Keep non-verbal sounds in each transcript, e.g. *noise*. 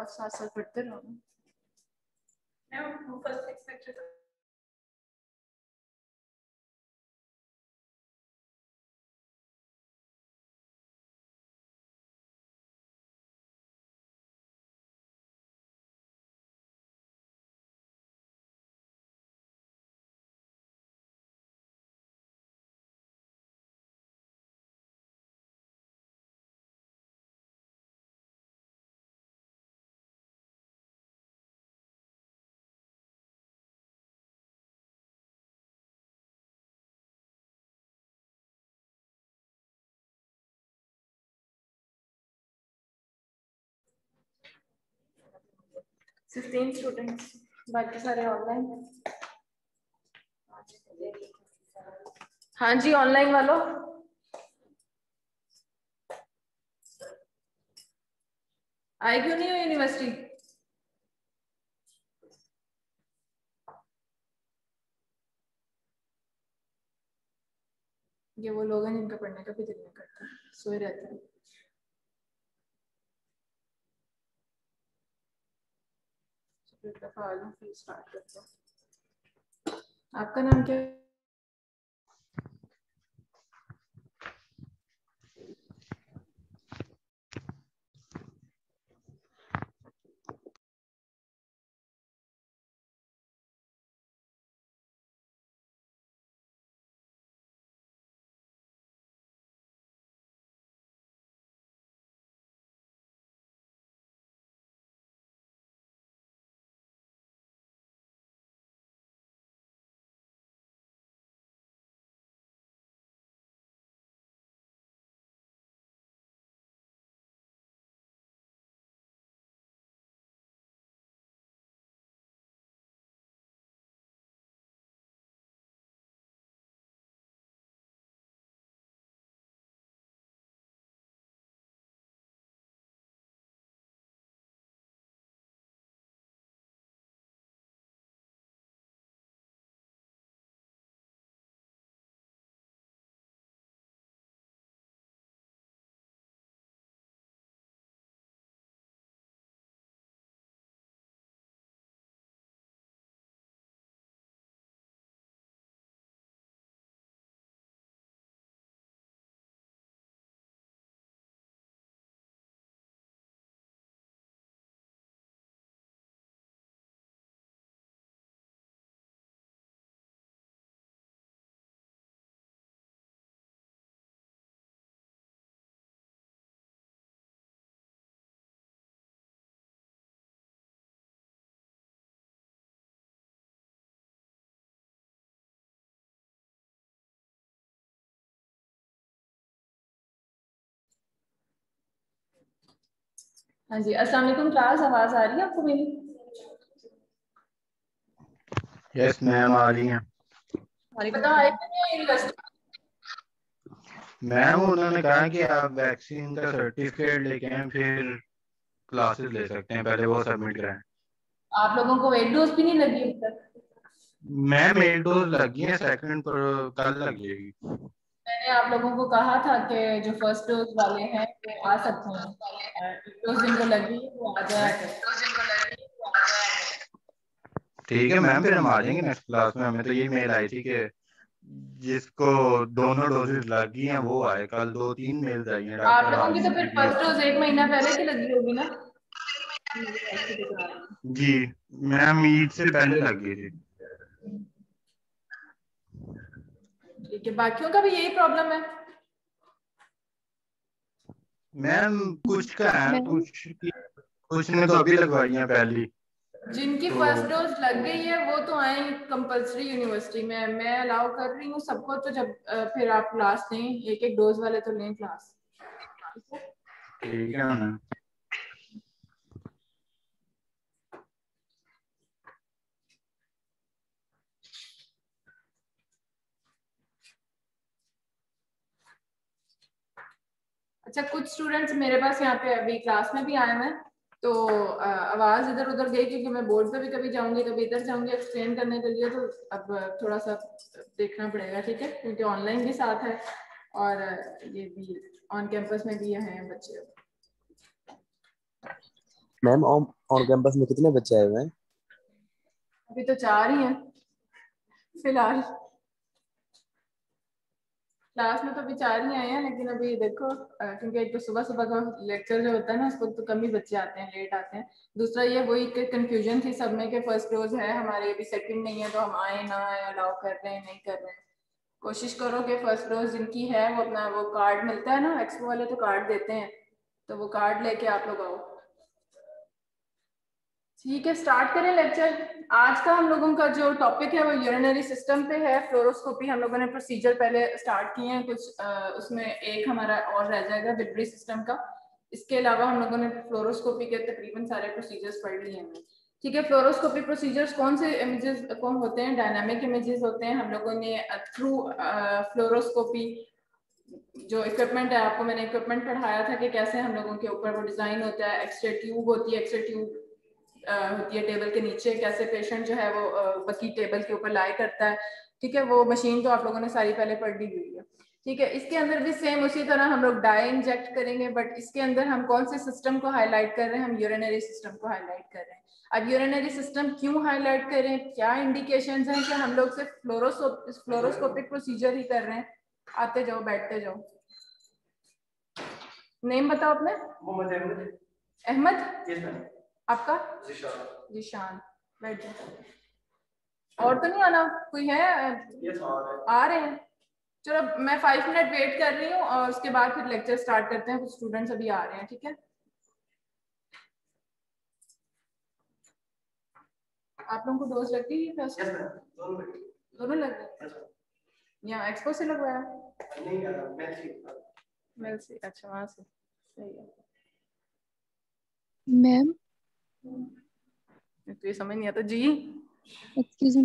और साथ साथ पढ़ते रहो ना फ़र्स्ट एक्सपेक्टेड फिफ्टीन स्टूडेंट्स बाकी सारे ऑनलाइन हाँ जी ऑनलाइन वालों? आए क्यों नहीं हो यूनिवर्सिटी ये वो लोग हैं जिनका पढ़ने का भी दिल नहीं करता, सोए रहते हैं। फिर स्टार्ट करते हैं आपका नाम क्या है? हाँ जी अस्सलाम वालेकुम क्लास आवाज़ आ रही है आपको मेरी यस मैम आ रही हैं मैम उन्होंने कहा कि आप वैक्सीन का सर्टिफिकेट लेके आए फिर क्लासेस ले सकते हैं पहले वो सबमिट कराएँ आप लोगों को एक डोज भी नहीं लगी अब तक मैम एक डोज लगी है सेकंड पर कल लगेगी मैंने आप लोगों को कहा था कि जो फ़र्स्ट डोज वाले हैं वो आ सकते हैं। डोज जिनको लगी वो आ जाए। ठीक है मैम फिर हम आ जाएँगे नेक्स्ट क्लास में। हमें तो ये मेल आई थी कि जिसको दोनों डोजेज लगी हैं वो आए। कल दो तीन मेल आई हैं आप लोगों की तो फिर फ़र्स्ट डोज एक महीना पहले की लगी होगी ना? जी मैम ईद से पहले लगी थी। ठीक है बाकियों का भी यही प्रॉब्लम है? मैम कुछ का है कुछ कुछ ने तो अभी लगवाई है पहली। जिनकी फ़र्स्ट डोज लग गई है वो तो आए कंपलसरी यूनिवर्सिटी में। मैं अलाउ कर रही हूँ सबको तो जब फिर आप क्लास लें एक एक डोज वाले तो लें क्लास ठीक है मैम अच्छा कुछ स्टूडेंट्स मेरे पास यहाँ पे अभी क्लास में भी आए हैं तो आवाज़ इधर उधर गई क्योंकि मैं बोर्ड पे भी कभी जाऊँगी कभी इधर जाऊँगी एक्सप्लेन करने के लिए तो अब थोड़ा सा देखना पड़ेगा ठीक है? क्योंकि ऑनलाइन भी साथ है और ये भी ऑन कैंपस में भी हैं बच्चे। मैम ऑन कैंपस में कितने बच्चे आए हुए हैं? अभी तो चार ही हैं फ़िलहाल। क्लास में तो अभी चार ही आए हैं, लेकिन अभी देखो क्योंकि एक तो सुबह सुबह का लेक्चर जो होता है ना उस वक्त तो कम ही बच्चे आते हैं लेट आते हैं। दूसरा ये वही कंफ्यूजन थी सब में कि फ़र्स्ट रोज है, हमारे अभी सेकंड नहीं है तो हम आए ना आए अलाउ कर रहे हैं, नहीं कर रहे हैं। कोशिश करो कि फ़र्स्ट रोज जिनकी है, वो अपना वो कार्ड मिलता है ना एक्सपो वाले तो कार्ड देते हैं। तो वो कार्ड लेके आप लोग आओ। ठीक है स्टार्ट करें लेक्चर आज का हम लोगों का जो टॉपिक है वो यूरिनरी सिस्टम पे है. फ्लोरोस्कोपी हम लोगों ने प्रोसीजर पहले स्टार्ट किए हैं. कुछ आ, उसमें एक हमारा और रह जाएगा बिल्बरी सिस्टम का. इसके अलावा हम लोगों ने फ्लोरोस्कोपी के तकरीबन सारे प्रोसीजर्स पढ़ लिए हैं. ठीक है फ्लोरोस्कोपी प्रोसीजर्स कौन से इमेजेस कौन होते हैं? डायनामिक इमेजेस होते हैं. हम लोगों ने थ्रू फ्लोरोस्कोपी जो इक्विपमेंट है आपको मैंने इक्विपमेंट पढ़ाया था कि कैसे हम लोगों के ऊपर वो डिज़ाइन होता है. एक्सरे ट्यूब होती है एक्सरे ट्यूब होती है टेबल के नीचे कैसे पेशेंट जो है वो बकी टेबल के ऊपर लाई करता है ठीक है? वो मशीन तो आप लोगों ने सारी पहले पढ़ ली हुई है ठीक है? इसके अंदर भी सेम उसी तरह हम लोग डाई इंजेक्ट करेंगे बट इसके अंदर हम कौन से सिस्टम को हाईलाइट कर रहे हैं? हम यूरिनरी सिस्टम को हाईलाइट कर रहे हैं। अब यूरिनरी सिस्टम क्यों हाईलाइट कर? रहे हैं क्या इंडिकेशन हैं कि हम लोग सिर्फ़ फ्लोरोस्कोपिक प्रोसीजर ही कर रहे हैं? आते जाओ बैठते जाओ। नेम बताओ अपने। अहमद। आपका? जिशान। बैठ जाओ और तो नहीं आना? कोई है? आ रहे हैं। चलो मैं फाइव मिनट वेट कर रही हूँ और उसके बाद फिर लेक्चर स्टार्ट करते हैं। कुछ स्टूडेंट्स अभी आ रहे हैं ठीक है? आप लोगों को डोज लगती है फ़र्स्ट दोनों लग रहे यहाँ एक्सपो से लगवाया? मेल अच्छा वहाँ से। सही है। मैम तो ये समझ नहीं आता। जी? एक्सक्यूज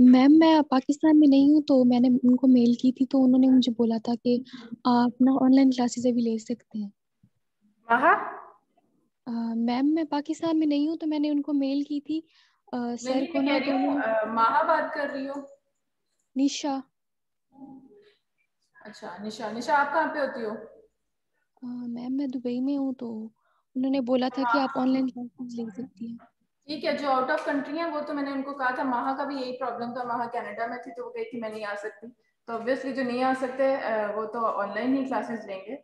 मैम मैं पाकिस्तान में नहीं हूँ तो मैंने उनको मेल की थी तो उन्होंने मुझे बोला था कि आप ना ऑनलाइन क्लासेस अभी ले सकते हैं। मैम मैं पाकिस्तान में नहीं हूँ तो मैंने उनको मेल की थी। आ, सर को ना तो माहा बात कर रही हो। निशा। अच्छा निशा निशा आप कहाँ पे होती हो? मैम मैं दुबई में हूँ तो उन्होंने बोला था कि आप ऑनलाइन क्लासेस ले सकती हैं। ठीक है जो आउट ऑफ़ कंट्री है वो तो मैंने उनको कहा था। माहा का भी यही प्रॉब्लम था माहा कनाडा में थी तो वो कही थी मैं नहीं आ सकती। तो ऑब्वियसली जो नहीं आ सकते वो तो ऑनलाइन ही क्लासेस लेंगे।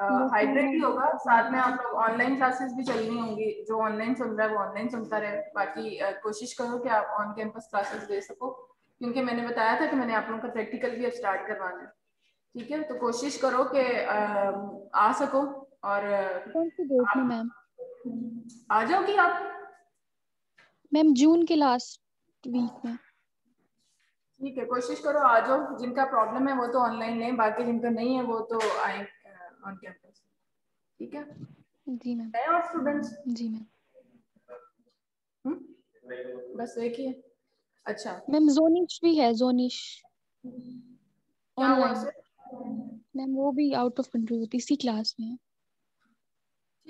हाइब्रिड ही। होगा। साथ में आप लोग ऑनलाइन क्लासेस भी चलनी होंगी। जो ऑनलाइन सुन रहा है वो ऑनलाइन सुनता रहे। बाकी कोशिश करो कि आप ऑन कैंपस क्लासेस दे सको। क्योंकि मैंने बताया था कि मैंने आप लोगों का प्रैक्टिकल भी अब स्टार्ट करवाना है। ठीक है? तो कोशिश करो कि आ सको। और कौन सी डेट में मैम आ जाओगी आप? मैम जून के लास्ट वीक में। ठीक है कोशिश करो आ जाओ। जिनका प्रॉब्लम है वो तो ऑनलाइन लें बाकी जिनका नहीं है वो तो आए ऑन कैंपस ठीक है? जी मैम है और स्टूडेंट्स जी मैम हम्म? बस एक ही है। अच्छा। मैम जोनिश भी है जोनिश ऑनलाइन मैम वो भी आउट ऑफ़ कंट्री होती इसी क्लास में है।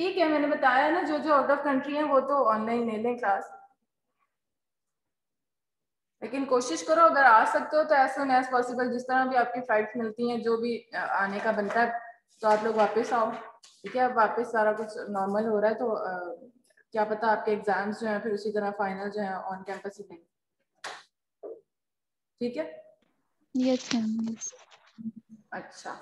ठीक है मैंने बताया ना जो जो आउट ऑफ़ कंट्री है वो तो ऑनलाइन ले लें क्लास लेकिन कोशिश करो अगर आ सकते हो तो एज सुन एज पॉसिबल जिस तरह भी आपकी फ़्लाइट मिलती हैं जो भी आने का बनता है तो आप लोग वापस आओ। ठीक है अब वापस सारा कुछ नॉर्मल हो रहा है तो आ, क्या पता आपके एग्ज़ाम्स जो हैं फिर उसी तरह फाइनल जो है ऑन कैंपस ही देंगे ठीक है? यस मैम अच्छा।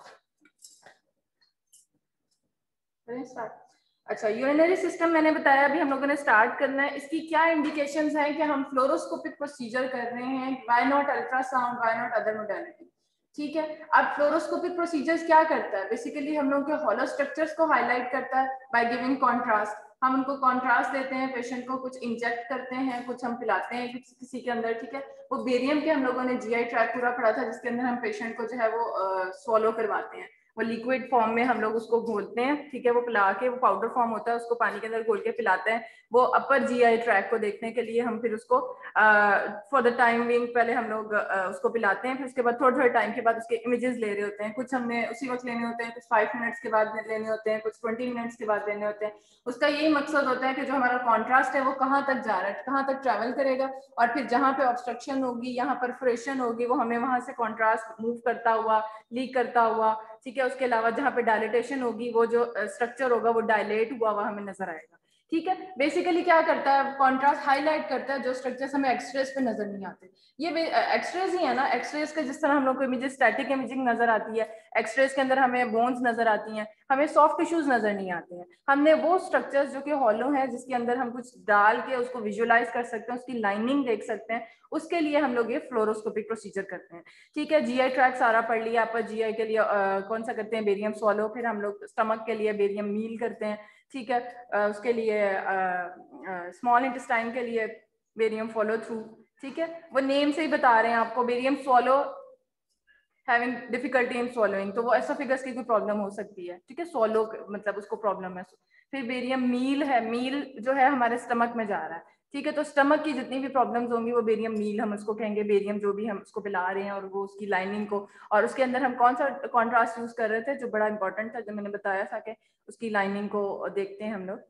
स्टार्ट अच्छा यूरिनरी सिस्टम मैंने बताया, अभी हम लोगों ने स्टार्ट करना है। इसकी क्या इंडिकेशंस हैं कि हम फ्लोरोस्कोपिक प्रोसीजर कर रहे हैं? Why not ultrasound why not other modality ठीक है, अब फ्लोरोस्कोपिक प्रोसीजर्स क्या करता है? बेसिकली हम लोग के हॉलो स्ट्रक्चर्स को हाईलाइट करता है बाय गिविंग कॉन्ट्रास्ट हम उनको कॉन्ट्रास्ट देते हैं पेशेंट को कुछ इंजेक्ट करते हैं, कुछ हम पिलाते हैं किसी के अंदर, ठीक है? वो बेरियम के हम लोगों ने जीआई ट्रैक पूरा पढ़ा था, जिसके अंदर हम पेशेंट को जो है वो सॉलो करवाते हैं। वो लिक्विड फॉर्म में हम लोग उसको घोलते हैं, ठीक है, वो पिला के, वो पाउडर फॉर्म होता है, उसको पानी के अंदर घोल के पिलाते हैं। वो अपर जीआई ट्रैक को देखने के लिए हम फिर उसको फॉर द टाइम विंग पहले हम लोग उसको पिलाते हैं, फिर उसके बाद थोड़े थोड़े टाइम के बाद उसके इमेजेस ले रहे होते हैं। कुछ हमने उसी वक्त लेने होते हैं, कुछ फाइव मिनट्स के बाद लेने होते हैं, कुछ ट्वेंटी मिनट्स के बाद लेने होते हैं। उसका यही मकसद होता है कि जो हमारा कॉन्ट्रास्ट है वो कहाँ तक जा रहा है, कहाँ तक ट्रेवल करेगा और फिर जहाँ पे ऑब्स्ट्रक्शन होगी, यहाँ परफोरेशन होगी, वो हमें वहाँ से कॉन्ट्रास्ट मूव करता हुआ लीक करता हुआ ठीक है, उसके अलावा जहाँ पे डायलिटेशन होगी, वो जो स्ट्रक्चर होगा, वो डायलेट हुआ हुआ हमें नज़र आएगा। ठीक है? बेसिकली क्या करता है? कॉन्ट्रास्ट हाईलाइट करता है जो स्ट्रक्चर्स हमें एक्सरेज पे नज़र नहीं आते। ये एक्सरेज ही है ना? एक्सरेज का जिस तरह हम लोग को इमेजेस स्टैटिक इमेजिंग नज़र आती है एक्सरेज के अंदर हमें बोन्स नज़र आती हैं हमें सॉफ्ट टिश्यूज नज़र नहीं आते हैं। हमने वो स्ट्रक्चर्स जो कि हॉलो है जिसके अंदर हम कुछ डाल के उसको विजुअलाइज कर सकते हैं उसकी लाइनिंग देख सकते हैं उसके लिए हम लोग ये फ्लोरोस्कोपिक प्रोसीजर करते हैं। ठीक है? जीआई ट्रैक सारा पढ़ लिया आप जीआई के लिए आ, कौन सा करते हैं? बेरियम सॉलो फिर हम लोग स्टमक के लिए बेरियम मील करते हैं। ठीक है उसके लिए स्मॉल इंटेस्टाइन के लिए बेरियम फॉलो थ्रू ठीक है? वो नेम से ही बता रहे हैं आपको barium follow having difficulty in swallowing तो वो ऐसा फिगर्स की कोई प्रॉब्लम हो सकती है, ठीक है? सोलो मतलब उसको प्रॉब्लम है। फिर बेरियम मील है मील जो है हमारे स्टमक में जा रहा है। ठीक है तो स्टमक की जितनी भी प्रॉब्लम्स होंगी वो बेरियम मील हम उसको कहेंगे बेरियम जो भी हम उसको पिला रहे हैं और वो उसकी लाइनिंग को और उसके अंदर हम कौन सा कॉन्ट्रास्ट यूज़ कर रहे थे जो बड़ा इंपॉर्टेंट था जो मैंने बताया था कि उसकी लाइनिंग को देखते हैं हम लोग।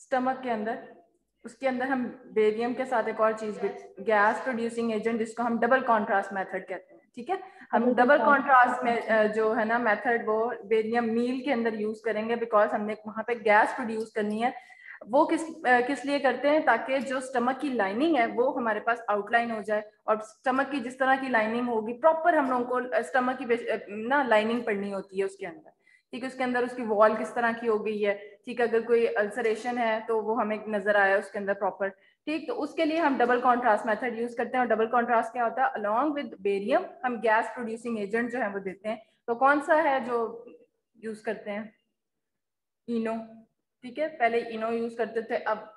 स्टमक के अंदर उसके अंदर हम बेरियम के साथ एक और चीज़ भी गैस प्रोड्यूसिंग एजेंट जिसको हम डबल कॉन्ट्रास्ट मेथड कहते हैं ठीक है? हम डबल कॉन्ट्रास्ट में जो है ना मेथड वो बेरियम मील के अंदर यूज़ करेंगे बिकॉज़ हमने वहाँ पे गैस प्रोड्यूस करनी है। वो किस किस लिए करते हैं ताकि जो स्टमक की लाइनिंग है, वो हमारे पास आउटलाइन हो जाए और स्टमक की जिस तरह की लाइनिंग होगी प्रॉपर हम लोगों को स्टमक की ना लाइनिंग पढ़नी होती है उसके अंदर। ठीक है, उसके अंदर उसकी वॉल किस तरह की हो गई है। ठीक है, अगर कोई अल्सरेशन है तो वो हमें नज़र आया उसके अंदर प्रॉपर ठीक तो उसके लिए हम डबल कॉन्ट्रास्ट मेथड यूज़ करते हैं और डबल कॉन्ट्रास्ट क्या होता है? अलॉन्ग विद बेरियम हम गैस प्रोड्यूसिंग एजेंट जो है वो देते हैं। तो कौन सा है जो यूज़ करते हैं? इनो ठीक है, पहले इनो यूज़ करते थे, अब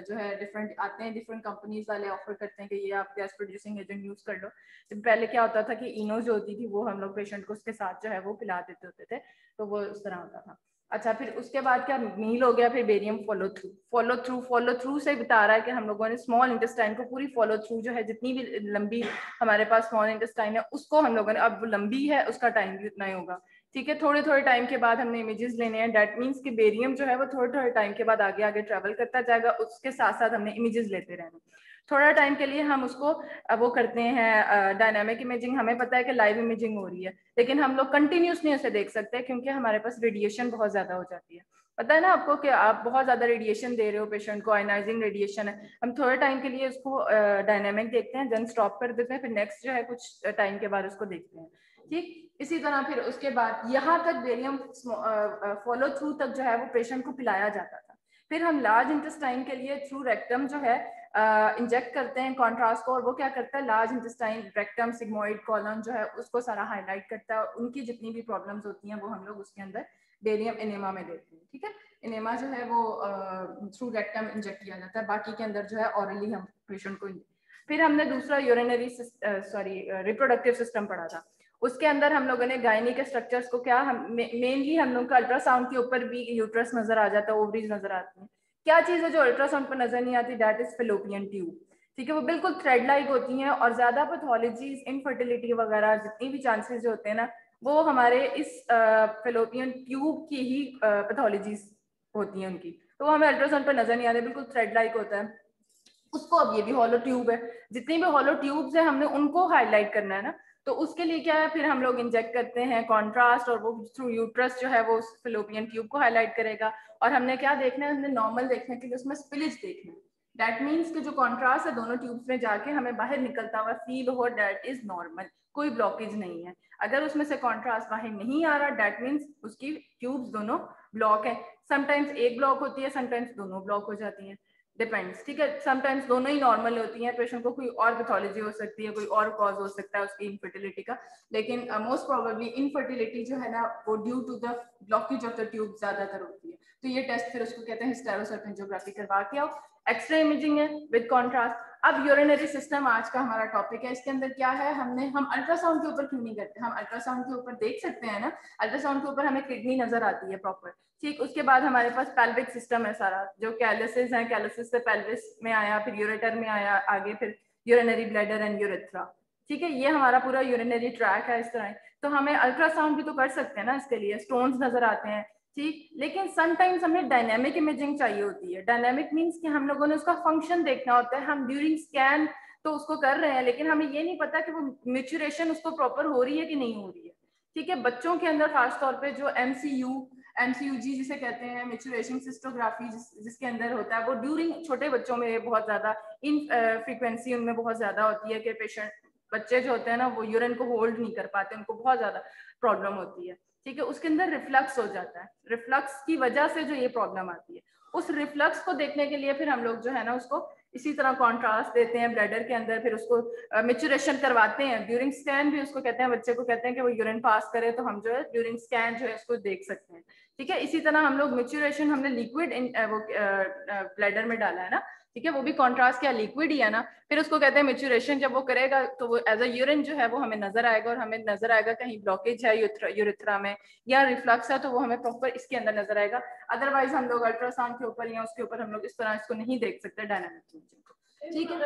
जो है डिफरेंट आते हैं डिफरेंट कंपनीज़ वाले ऑफ़र करते हैं कि ये आप गैस प्रोड्यूसिंग एजेंट यूज़ कर लो। तो पहले क्या होता था कि इनो जो होती थी, वो हम लोग पेशेंट को उसके साथ जो है वो पिला देते होते थे तो वो उस तरह होता था। अच्छा फिर उसके बाद क्या मील हो गया, फिर barium follow through follow through follow through से बता रहा है कि हम लोगों ने स्मॉल इंटेस्टाइन को पूरी फॉलो थ्रू जो है, जितनी भी लंबी हमारे पास स्मॉल इंटेस्टाइन है, उसको हम लोगों ने, अब लंबी है, उसका टाइम भी उतना ही होगा। ठीक है थोड़े थोड़े टाइम के बाद हमने इमेजेस लेने हैं। डेट मीन्स कि बेरियम जो है वो थोड़े थोड़े टाइम के बाद आगे आगे ट्रेवल करता जाएगा। उसके साथ साथ हमने इमेजेस लेते रहना थोड़ा टाइम के लिए हम उसको वो करते हैं डायनामिक इमेजिंग हमें पता है कि लाइव इमेजिंग हो रही है। लेकिन हम लोग कंटिन्यूसली उसे देख सकते हैं क्योंकि हमारे पास रेडिएशन बहुत ज़्यादा हो जाती है। पता है ना आपको कि आप बहुत ज़्यादा रेडिएशन दे रहे हो पेशेंट को आयनाइजिंग रेडिएशन है। हम थोड़े टाइम के लिए उसको डायनामिक देखते हैं देन स्टॉप कर देते हैं। फिर नेक्स्ट जो है कुछ टाइम के बाद उसको देखते हैं। ठीक? इसी तरह फिर उसके बाद यहाँ तक बेरियम फॉलो थ्रू तक जो है वो पेशेंट को पिलाया जाता था। फिर हम लार्ज इंटेस्टाइन के लिए थ्रू रेक्टम जो है इंजेक्ट करते हैं कॉन्ट्रास्ट को और वो क्या करता है? Large intestine rectum sigmoid colon जो है उसको सारा हाईलाइट करता है उनकी जितनी भी प्रॉब्लम्स होती हैं वो हम लोग उसके अंदर बेरियम इनेमा में देते हैं, ठीक है? इनेमा जो है वो थ्रू रेक्टम इंजेक्ट किया जाता है। बाकी के अंदर जो है ऑरली हम पेशेंट को फिर हमने दूसरा यूरिनरी सॉरी रिप्रोडक्टिव सिस्टम पढ़ा था। उसके अंदर हम लोगों ने गायनी के स्ट्रक्चर्स को क्या मेनली हम लोग का अल्ट्रासाउंड के ऊपर भी यूट्रस नज़र आ जाता है ओवरीज नज़र आती है। क्या चीज़ है जो अल्ट्रासाउंड पर नज़र नहीं आती? डेट इज़ फिलोपियन ट्यूब ठीक है, वो बिल्कुल थ्रेड लाइक होती हैं और ज़्यादा पैथोलॉजीज इनफर्टिलिटी वगैरह जितनी भी चांसेस जो होते हैं ना, वो हमारे इस फिलोपियन ट्यूब की ही पैथोलॉजीज होती हैं उनकी। तो वो हमें अल्ट्रासाउंड पर नज़र नहीं आते, बिल्कुल थ्रेड लाइक होता है। उसको अब ये भी हॉलो ट्यूब है। जितनी भी हॉलो ट्यूब्स है, हमने उनको हाईलाइट करना है ना। तो उसके लिए क्या है? फिर हम लोग इंजेक्ट करते हैं कॉन्ट्रास्ट और वो थ्रू यूट्रस जो है वो उस फिलोपियन ट्यूब को हाईलाइट करेगा। और हमने क्या देखना है? हमने नॉर्मल देखने के लिए उसमें स्पिलिज देखना है। मीन्स कि जो कॉन्ट्रास्ट है दोनों ट्यूब्स में जाके हमें बाहर निकलता हुआ फील हो दैट इज़ नॉर्मल कोई ब्लॉकेज नहीं है। अगर उसमें से कॉन्ट्रास्ट बाहर नहीं आ रहा दैट मीन्स उसकी ट्यूब्स दोनों ब्लॉक है। समटाइम्स एक ब्लॉक होती है समटाइम्स दोनों ब्लॉक हो जाती हैं। डिपेंड्स ठीक है? समटाइम्स दोनों ही नॉर्मल होती हैं पेशेंट को कोई और पैथोलॉजी हो सकती है, कोई और कॉज हो सकता है उसकी इनफर्टिलिटी का। लेकिन मोस्ट प्रोबेबली इनफर्टिलिटी जो है ना, वो due to the blockage of the tube ज़्यादातर होती है। तो ये टेस्ट फिर उसको कहते हैं हिस्टेरोसर्पेंजियोग्राफी करवा के आओ। एक्सरे इमेजिंग है विद कॉन्ट्रास्ट अब यूरिनरी सिस्टम आज का हमारा टॉपिक है, इसके अंदर क्या है? हमने, हम अल्ट्रासाउंड के ऊपर क्यों नहीं करते? हम अल्ट्रासाउंड के ऊपर देख सकते हैं ना? अल्ट्रासाउंड के ऊपर हमें किडनी नज़र आती है प्रॉपर ठीक, उसके बाद हमारे पास पेल्विक सिस्टम है सारा, जो कैलिसिस है कैलिसिस से पेल्विस में आया, फिर यूरेटर में आया, आगे फिर यूरिनरी ब्लैडर एंड यूरेथ्रा ठीक है, ये हमारा पूरा यूरिनरी ट्रैक है इस तरह। तो हमें अल्ट्रासाउंड भी तो कर सकते हैं ना इसके लिए। स्टोन्स नज़र आते हैं ठीक लेकिन समटाइम्स हमें डायनेमिक इमेजिंग चाहिए होती है। डायनेमिक मीन्स कि हम लोगों ने उसका फ़ंक्शन देखना होता है। हम ड्यूरिंग स्कैन तो उसको कर रहे हैं लेकिन हमें ये नहीं पता कि वो मेच्योरेशन उसको प्रॉपर हो रही है कि नहीं हो रही है। ठीक है बच्चों के अंदर खासतौर पर जो एम एमसीयूजी जिसे कहते हैं मेचुरेशन सिस्टोग्राफी जिस, जिसके अंदर होता है वो ड्यूरिंग छोटे बच्चों में बहुत ज़्यादा इन फ्रीक्वेंसी उनमें बहुत ज़्यादा होती है कि पेशेंट बच्चे जो होते हैं ना वो यूरिन को होल्ड नहीं कर पाते उनको बहुत ज़्यादा प्रॉब्लम होती है। ठीक है, उसके अंदर रिफ्लक्स हो जाता है। रिफ्लक्स की वजह से जो ये प्रॉब्लम आती है। उस रिफ्लक्स को देखने के लिए फिर हम लोग जो है ना, उसको इसी तरह कॉन्ट्रास्ट देते हैं ब्लैडर के अंदर, फिर उसको मेचुरेशन करवाते हैं। ड्यूरिंग स्कैन भी उसको कहते हैं, बच्चे को कहते हैं कि वो यूरिन पास करे तो हम जो है ड्यूरिंग स्कैन जो है उसको देख सकते हैं। ठीक है, इसी तरह हम लोग मेचुरेशन हमने लिक्विड वो ब्लैडर में डाला है ना। ठीक है वो भी कॉन्ट्रास्ट क्या लिक्विड ही है ना फिर उसको कहते हैं मेचुरेशन जब वो करेगा तो वो एज अ यूरिन जो है वो हमें नज़र आएगा और हमें नज़र आएगा कहीं ब्लॉकेज है यूरिथ्रा में या रिफ्लक्स है तो वो हमें प्रॉपर इसके अंदर नज़र आएगा। अदरवाइज़ हम लोग अल्ट्रासाउंड के ऊपर या उसके ऊपर हम लोग इस तरह इसको नहीं देख सकते डायनामिक ठीक है।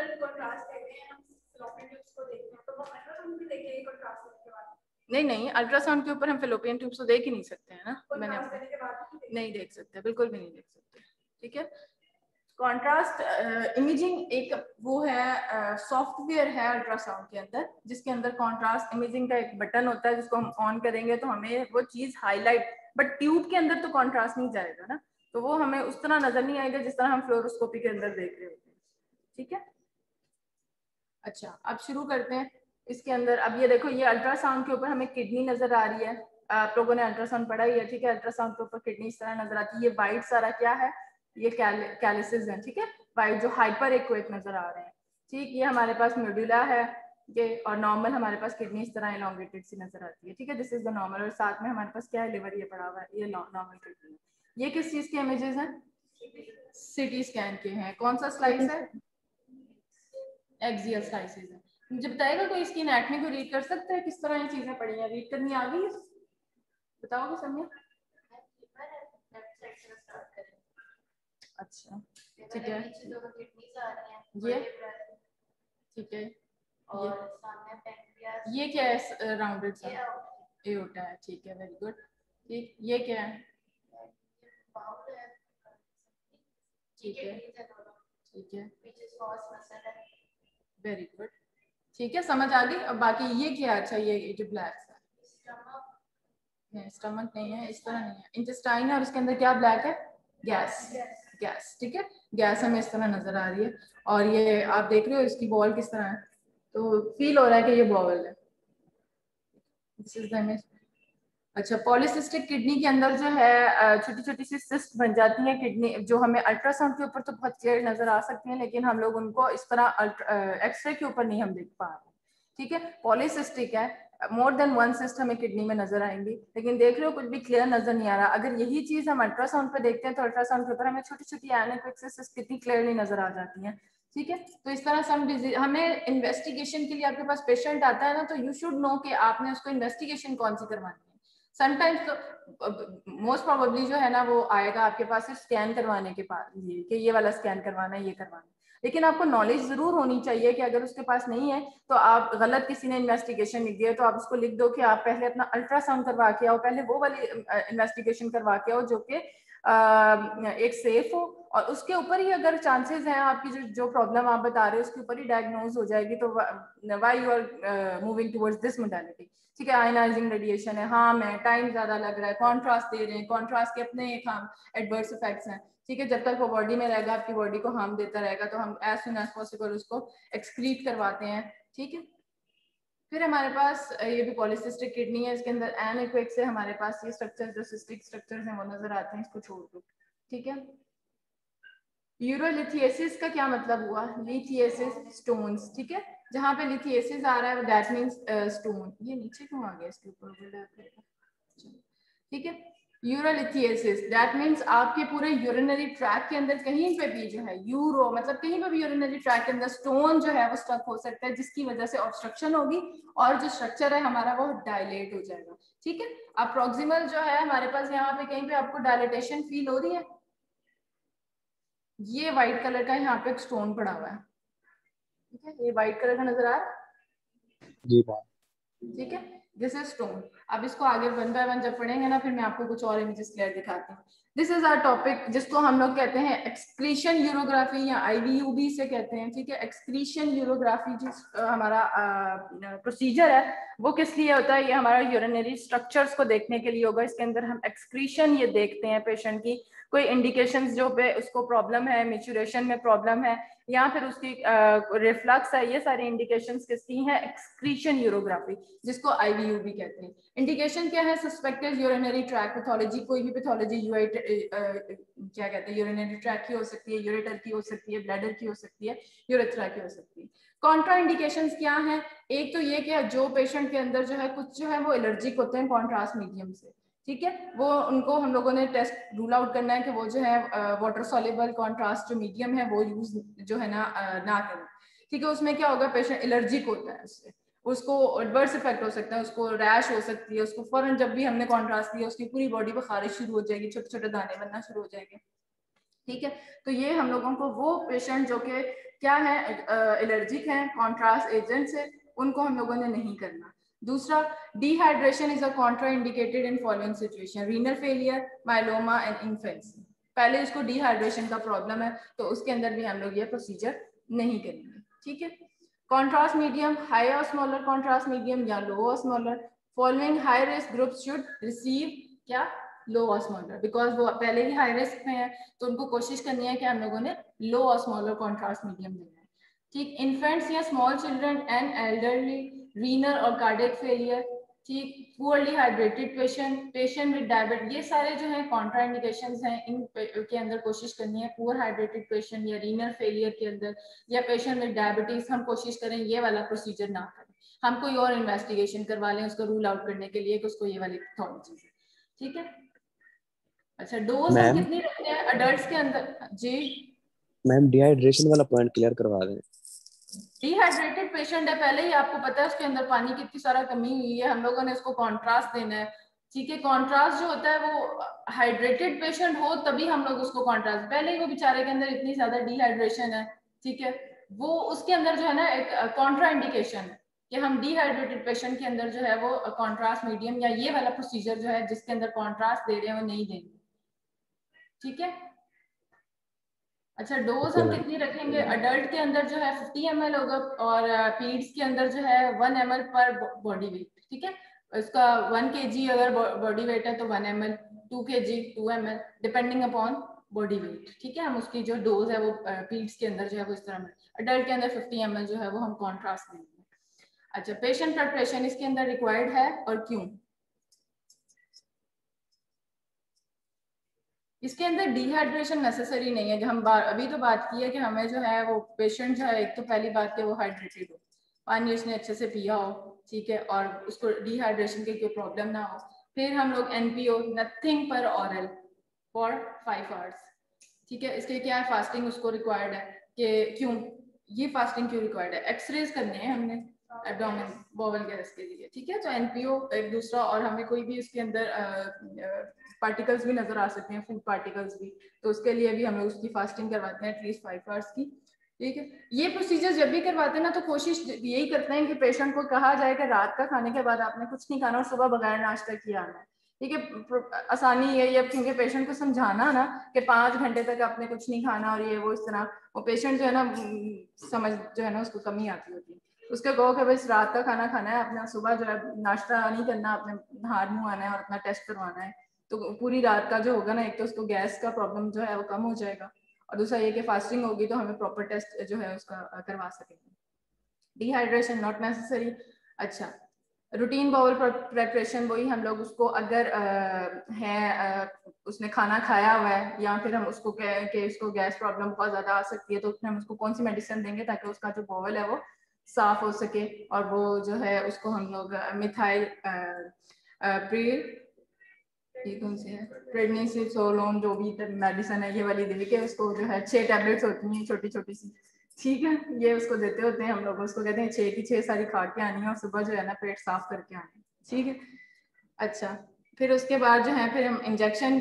नहीं नहीं अल्ट्रासाउंड के ऊपर हम फिलोपियन ट्यूब्स तो देख ही नहीं सकते हैं ना? मैंने नहीं देख सकते बिल्कुल भी नहीं देख सकते। ठीक है? कॉन्ट्रास्ट इमेजिंग uh, एक वो है सॉफ्टवेयर uh, है अल्ट्रासाउंड के अंदर जिसके अंदर कॉन्ट्रास्ट इमेजिंग का एक बटन होता है जिसको हम ऑन करेंगे तो हमें वो चीज़ हाईलाइट बट ट्यूब के अंदर तो कॉन्ट्रास्ट नहीं जाएगा ना तो वो हमें उस तरह नज़र नहीं आएगा जिस तरह हम फ्लोरोस्कोपी के अंदर देख रहे होते हैं। ठीक है? अच्छा अब शुरू करते हैं इसके अंदर। अब ये देखो ये अल्ट्रासाउंड के ऊपर हमें किडनी नज़र आ रही है। आप लोगों ने अल्ट्रासाउंड पढ़ा ही है ठीक है? अल्ट्रासाउंड के ऊपर किडनी इस तरह नज़र आती है। ये वाइट सारा क्या है? ये कैलिसिस है, ठीक है? वाइट जो हाइपर एक्वेक नज़र आ रहे हैं। ठीक, ये हमारे पास मेडुला है, ये और नॉर्मल हमारे पास किडनी इस तरह इलांगेटेड सी नज़र आती है, ठीक है? दिस इज़ द नॉर्मल और साथ में हमारे पास क्या है? लिवर ये पड़ा हुआ है, ये नॉर्मल किडनी ये किस चीज़ के इमेजेस हैं? सिटी स्कैन के हैं। कौन सा स्लाइस है? एक्सियल स्लाइसेस है। मुझे बताएगा कोई इसकी एनाटमी को रीड कर सकता है? किस तरह ये चीज़ें पड़ी हैं? रीड करनी आ गई बताओगे समय अच्छा ठीक है। ये? ठीक है। ये? क्या है राउंडेड सा ए होता है, ठीक है वेरी गुड ठीक ये क्या है? ठीक है। ठीक है। वेरी गुड ठीक है, समझ आ गई। अब बाकी ये क्या अच्छा ये जो ब्लैक है स्टमक नहीं है, इस तरह नहीं है। इंटेस्टाइन है और उसके अंदर क्या ब्लैक है? गैस गैस ठीक है? गैस हमें इस तरह नज़र आ रही है। और ये आप देख रहे हो इसकी बॉल किस तरह है? तो फील हो रहा है कि ये बॉल है। दिस इज़ द इमेज अच्छा पॉलिसिस्टिक किडनी के अंदर जो है छोटी छोटी सी सिस्ट बन जाती है किडनी जो हमें अल्ट्रासाउंड के ऊपर तो बहुत क्लियर नज़र आ सकती है, लेकिन हम लोग उनको इस तरह एक्सरे के ऊपर नहीं हम देख पा रहे ठीक है? पॉलिसिस्टिक है। मोर देन वन सिस्ट हमें किडनी में नज़र आएँगी। लेकिन देख रहे हो, कुछ भी क्लियर नज़र नहीं आ रहा। अगर यही चीज़ हम अल्ट्रासाउंड पे देखते हैं तो अल्ट्रासाउंड के ऊपर हमें छोटी छोटी एनोक्सिस कितनी क्लियरली नज़र आ जाती है। ठीक है? तो इस तरह सम डिज़ीज़ हमें इन्वेस्टिगेशन के लिए आपके पास पेशेंट आता है ना तो यू शुड नो कि आपने उसको इन्वेस्टिगेशन कौन सी करवानी है। समटाइम्स तो मोस्ट प्रोबेबली जो है ना, वो आएगा आपके पास स्कैन करवाने के पास ये, कि ये वाला स्कैन करवाना है, ये करवाना लेकिन आपको नॉलेज ज़रूर होनी चाहिए कि अगर उसके पास नहीं है तो आप गलत किसी ने इन्वेस्टिगेशन लिख दिया तो आप उसको लिख दो कि आप पहले अपना अल्ट्रासाउंड करवा के आओ, पहले वो वाली इन्वेस्टिगेशन करवा के आओ जो कि एक सेफ़ हो और उसके ऊपर ही अगर चांसेस हैं आपकी जो जो प्रॉब्लम आप बता रहे हो, उसके ऊपर ही डायग्नोज हो जाएगी तो why you are moving towards this modality ठीक है आयनाइजिंग रेडिएशन है। हाँ मैं टाइम ज़्यादा लग रहा है। कॉन्ट्रास्ट दे रहे हैं। कॉन्ट्रास्ट के अपने एक हम एडवर्स इफेक्ट्स हैं। ठीक है, जब तक वो बॉडी में रहेगा, आपकी बॉडी को हार्म देता रहेगा तो हम एज सुन एज पॉसिबल उसको एक्सक्रीट करवाते हैं। ठीक है? फिर हमारे पास ये भी पॉलिसिस्टिक किडनी है। इसके अंदर एन से हमारे पास ये स्ट्रक्चर जो सिस्टिक स्ट्रक्चर्स हैं, वो नज़र आते हैं। इसको छोड़ दो। ठीक है? यूरोलिथियसिस का क्या मतलब हुआ? लिथियसिस स्टोन्स ठीक है? जहाँ पे लिथियसिस आ रहा है दैट मींस स्टोन ये नीचे क्यों आ गया इसके ऊपर? ठीक है? यूरोलिथियसिस दैट मींस आपके पूरे यूरिनरी ट्रैक के अंदर कहीं पे भी जो है, यूरो मतलब कहीं पे भी यूरिनरी ट्रैक के अंदर स्टोन जो है, वो स्टक हो सकता है, जिसकी वजह से ऑब्स्ट्रक्शन होगी और जो स्ट्रक्चर है हमारा, वो डायलेट हो जाएगा। ठीक है? अब प्रोक्सिमल जो है, हमारे पास यहाँ पे कहीं पे आपको डायलेटेशन फील हो रही है? ये व्हाइट कलर का यहाँ पे एक स्टोन पड़ा हुआ है। ठीक है? ये व्हाइट कलर का नज़र आ रहा है? जी ठीक है? दिस इज़ स्टोन अब इसको आगे वन बाय वन जब पढ़ेंगे ना फिर मैं आपको कुछ और इमेजेस क्लियर दिखाती हूँ। दिस इज़ आर टॉपिक जिसको हम लोग कहते हैं एक्सक्रीशन यूरोग्राफी या आईवीयूबी से कहते हैं। ठीक है? एक्सक्रीशन यूरोग्राफी जिस हमारा प्रोसीजर है वो किस लिए होता है? ये हमारा यूरिनरी स्ट्रक्चर्स को देखने के लिए होगा। इसके अंदर हम एक्सक्रीशन ये देखते हैं पेशेंट की। कोई इंडिकेशन जो पे उसको प्रॉब्लम है मेचुरेशन में प्रॉब्लम है, या फिर उसकी रिफ्लक्स है, ये सारी इंडिकेशन किसकी हैं? एक्सक्रीशन यूरोग्राफी जिसको आईवीयूबी कहते हैं। इंडिकेशन क्या है? सस्पेक्टेड यूरिनरी ट्रैक पैथोलॉजी कोई भी पैथोलॉजी यूआई क्या कहते हैं? यूरिनरी ट्रैक की हो सकती है यूरेटर की हो सकती है ब्लैडर की हो सकती है यूरेथ्रा की हो सकती है। कॉन्ट्रा इंडिकेशन क्या है? एक तो ये कि जो पेशेंट के अंदर जो है, कुछ जो है, वो एलर्जिक होते हैं कॉन्ट्रास्ट मीडियम से। ठीक है? वो उनको हम लोगों ने टेस्ट रूल आउट करना है कि वो जो है वाटर सॉलेबल कॉन्ट्रास्ट जो मीडियम है, वो यूज़ जो है ना ना करें। ठीक है, उसमें क्या होगा? पेशेंट एलर्जिक होता है उससे। उसको एडवर्स इफ़ेक्ट हो सकता है, उसको रैश हो सकती है, उसको फ़ौरन जब भी हमने कॉन्ट्रास्ट दिया उसकी पूरी बॉडी पर खारिश शुरू हो जाएगी छोटे छोटे दाने बनना शुरू हो जाएँगे। ठीक है? तो ये हम लोगों को वो पेशेंट जो कि क्या है एलर्जिक है कॉन्ट्रास्ट एजेंट से उनको हम लोगों ने नहीं करना। दूसरा dehydration is a contraindicated in following situation renal failure myeloma and infancy पहले उसको डिहाइड्रेशन का प्रॉब्लम है तो उसके अंदर भी हम लोग ये प्रोसीजर नहीं करेंगे, ठीक है? Contrast medium high osmolar contrast medium या low osmolar following high risk group should receive क्या? लो और स्मॉलर बिकॉज़ वो पहले ही हाई रिस्क में है तो उनको कोशिश करनी है कि हम लोगों ने लो और स्मॉलर कॉन्ट्रास्ट मीडियम देना है, ठीक? इन्फेंट्स या small children and elderly renal और कार्डियक फेलियर ठीक poorly hydrated patient patient with diabetes ये सारे जो है कॉन्ट्राइंडिकेशन हैं इन के अंदर कोशिश करनी है पुअर हाइड्रेटेड पेशेंट या रीनर फेलियर के अंदर या पेशेंट विद डायबिटीज़ हम कोशिश करें ये वाला प्रोसीजर ना करें। हम कोई और इन्वेस्टिगेशन करवा लें उसको रूल आउट करने के लिए कि उसको ये वाली पैथोलॉजी है। ठीक है? अच्छा डोज कितनी रखते हैं? अडल्ट्स के अंदर जी? मैम डिहाइड्रेशन वाला पॉइंट क्लियर करवा दें। डिहाइड्रेटेड पेशेंट है, पहले ही आपको पता है उसके अंदर पानी की इतनी सारा कमी हुई है, हम लोगों ने उसको कॉन्ट्रास्ट देना है। ठीक है कॉन्ट्रास्ट जो होता है वो हाइड्रेटेड पेशेंट हो, तभी हम लोग उसको कॉन्ट्रास्ट पहले ही वो बेचारे के अंदर इतनी ज़्यादा डिहाइड्रेशन है। ठीक है, वो उसके अंदर जो है ना एक कॉन्ट्रा इंडिकेशन है कि हम डिहाइड्रेटेड पेशेंट के अंदर जो है वो कॉन्ट्रास्ट मीडियम या ये वाला प्रोसीजर जो है जिसके अंदर कॉन्ट्रास्ट दे रहे हैं, वो नहीं देंगे। ठीक है अच्छा डोज हम कितनी रखेंगे? अडल्ट के अंदर जो है 50 एम होगा और पीड्स के अंदर जो है 1 एम पर बॉडी वेट ठीक है? इसका 1 के जी अगर बॉडी वेट है तो 1 M L to K G to M L depending upon body weight ठीक है? हम उसकी जो डोज है वो पीड्स के अंदर जो है वो इस तरह अडल्ट के अंदर 50 एम जो है वो हम कॉन्ट्रास्ट देंगे। अच्छा पेशेंट प्रेपरेशन इसके अंदर रिक्वायर्ड है और क्यों? इसके अंदर डिहाइड्रेशन नेसेसरी नहीं है। जो हम अभी तो बात की है कि हमें जो है वो पेशेंट जो है, एक तो पहली बात है वो हाइड्रेटेड हो। पानी उसने अच्छे से पिया हो, ठीक है, और उसको डिहाइड्रेशन की कोई प्रॉब्लम ना हो। फिर हम लोग N P O nothing per oral for five hours ठीक है। इसके क्या है फास्टिंग उसको रिक्वायर्ड है कि क्यों? ये फास्टिंग क्यों रिक्वायर्ड है? एक्सरेज करने हैं हमने। एबडोमिन बोवल गैस के लिए, ठीक है? तो एनपीओ एक दूसरा और हमें कोई भी उसके अंदर पार्टिकल्स भी नज़र आ सकते हैं फ़ूड पार्टिकल्स भी। तो उसके लिए भी हमें उसकी फास्टिंग करवाते हैं एटलीस्ट फाइव आवर्स की, ठीक है? ये प्रोसीजर जब भी करवाते हैं ना तो कोशिश यही करते हैं कि पेशेंट को कहा जाए कि रात का खाने के बाद आपने कुछ नहीं खाना और सुबह बगैर नाश्ता किया आना है ठीक है? आसानी है ये क्योंकि पेशेंट को समझाना ना कि पाँच घंटे तक आपने कुछ नहीं खाना और ये वो इस तरह, वो पेशेंट जो है ना समझ जो है ना, उसको कमी आती होती है। उसके कहो कि बस रात का खाना खाना है अपना सुबह जो है नाश्ता नहीं करना अपने हार मुँह आना है और अपना टेस्ट करवाना है। तो पूरी रात का जो होगा ना एक तो उसको गैस का प्रॉब्लम जो है वो कम हो जाएगा और दूसरा ये कि फास्टिंग होगी तो हमें प्रॉपर टेस्ट जो है उसका करवा सकेंगे। डिहाइड्रेशन नॉट नेसेसरी अच्छा रूटीन बाउल प्रेपरेशन वही हम लोग उसको अगर आ, है आ, उसने खाना खाया हुआ है या फिर हम उसको कह के उसको गैस प्रॉब्लम बहुत ज़्यादा आ सकती है तो उसमें हम उसको कौन सी मेडिसिन देंगे ताकि उसका जो बाउल है वो साफ़ हो सके और वो जो है उसको हम लोग मिथाइल प्री ये कौन सी है? प्रेगनेंसी, सोलोन, जो भी मेडिसिन है, ये वाली दे के उसको जो है छह टैबलेट्स होती हैं छोटी छोटी सी। ठीक है, ये उसको देते होते हैं हम लोग, उसको कहते हैं छह की छह सारी खा के आनी है और सुबह जो है ना पेट साफ़ करके आनी है। ठीक है? अच्छा फिर उसके बाद जो है, फिर हम इंजेक्शन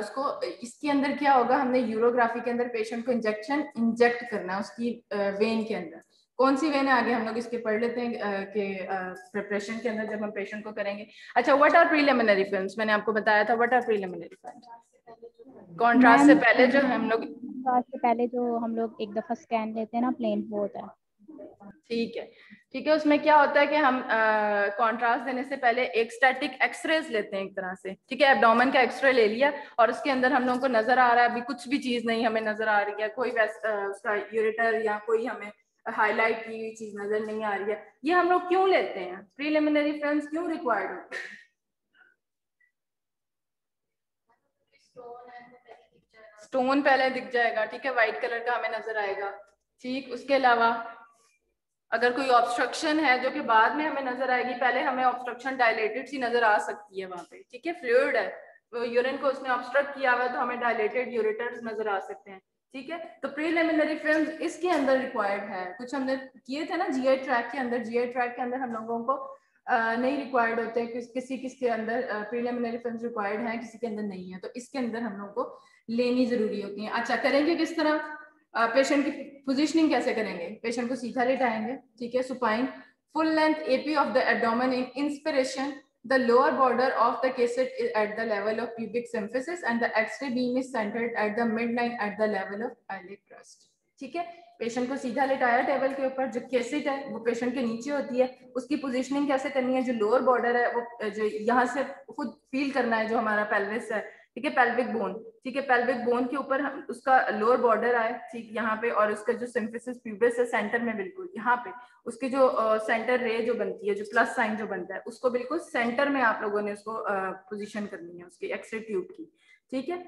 उसको, इसके अंदर क्या होगा, हमने यूरोग्राफी के अंदर पेशेंट को इंजेक्शन इंजेक्ट करना है, उसकी वेन के अंदर। कौन सी वेन है आगे हम लोग इसके पढ़ लेते हैं कि प्रिपरेशन के अंदर जब हम पेशेंट को करेंगे। अच्छा व्हाट आर प्रीलिमिनरी फिल्म्स मैंने आपको बताया था what are preliminary films contrast से पहले जो हम लोग कॉन्ट्रास्ट से पहले जो हम लोग एक दफ़ा स्कैन लेते हैं ना प्लेन वो होता है। ठीक है। ठीक है उसमें क्या होता है कि हम कॉन्ट्रास्ट देने से पहले एक स्टैटिक एक्सरेज लेते हैं एक तरह से। ठीक है एब्डोमेन का एक्सरे ले लिया और उसके अंदर हम लोगों को नज़र आ रहा है अभी कुछ भी चीज़ नहीं हमें नज़र आ रही है कोई उसका यूरेटर या कोई हमें हाईलाइट की हुई चीज़ नज़र नहीं आ रही है। ये हम लोग क्यों लेते हैं? प्रीलिमिनरी फ़िल्म क्यों रिक्वायर्ड होते हैं? स्टोन पहले दिख जाएगा, ठीक है? व्हाइट कलर का हमें नज़र आएगा। ठीक, उसके अलावा अगर कोई ऑब्स्ट्रक्शन है, जो कि बाद में हमें नज़र आएगी, पहले हमें ऑब्स्ट्रक्शन डायलेटेड सी नज़र आ सकती है वहाँ पे, ठीक है? फ्लूड है। यूरिन को उसने ऑब्स्ट्रक्ट किया हुआ तो हमें डायलेटेड यूरेटर्स नज़र आ सकते हैं। ठीक है? तो प्रीलिमिनरी फ़िल्म इसके अंदर रिक्वायर्ड है। कुछ हमने किए थे ना जीआई ट्रैक के अंदर जीआई ट्रैक के अंदर हम लोगों को नहीं रिक्वायर्ड होते किस, किसी किसके अंदर प्रीलिमिनरी फ़िल्म रिक्वायर्ड है किसी के अंदर नहीं है। तो इसके अंदर हम लोगों को लेनी ज़रूरी होती है। अच्छा करेंगे किस तरह? पेशेंट की पोजिशनिंग कैसे करेंगे? पेशेंट को सीधा लेटाएँगे ठीक है? Supine full length AP of the abdomen in inspiration The lower border of the cassette is at the level of pubic symphysis and the X-ray beam is centered at the midline at the level of iliac crest. ठीक है patient को सीधा लेटाया table के ऊपर जो cassette है वो patient के नीचे होती है उसकी पोजीशनिंग कैसे करनी है जो लोअर बॉर्डर है वो जो यहाँ से खुद फील करना है जो हमारा पेल्विस है ठीक है पेल्विक बोन ठीक है पेल्विक बोन के ऊपर उसका लोअर बॉर्डर आए, ठीक, यहाँ पे, और उसका जो सिम्फिसिस प्यूबिस है सेंटर में बिल्कुल, यहाँ पे, उसकी जो सेंटर रे जो बनती है, जो प्लस साइन जो बनता है, उसको बिल्कुल सेंटर में आप लोगों ने उसको पोजीशन करनी है, उसकी एक्सरे ट्यूब की, ठीक है,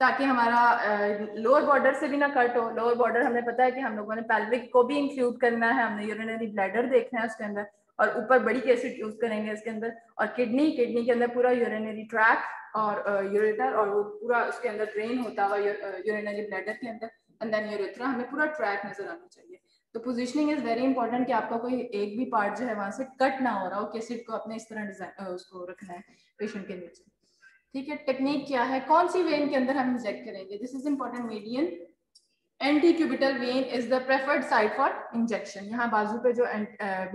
ताकि हमारा लोअर बॉर्डर से भी ना कट हो लोअर बॉर्डर हमें पता है कि हम लोगों ने पेल्विक को भी इंक्लूड करना है, हमने यूरिनरी ब्लैडर देखना है उसके अंदर और ऊपर बड़ी कैसेट यूज़ करेंगे इसके अंदर। और किडनी किडनी के अंदर पूरा यूरिनरी ट्रैक और यूरेटर और वो पूरा उसके अंदर ड्रेन होता है यूरिनरी ब्लैडर के अंदर। एंड देन यूरेथ्रा हमें पूरा ट्रैक नज़र आना चाहिए। तो पोजीशनिंग इज़ वेरी इंपॉर्टेंट कि आपका कोई एक भी पार्ट जो है वहाँ से कट ना हो रहा हो केसिट को अपने इस तरह उसको रखना है पेशेंट के नीचे। ठीक है टेक्निक क्या है? कौन सी वेन के अंदर हम इंजेक्ट करेंगे? This is important median antecubital vein is the preferred site for injection यहाँ बाजू पे जो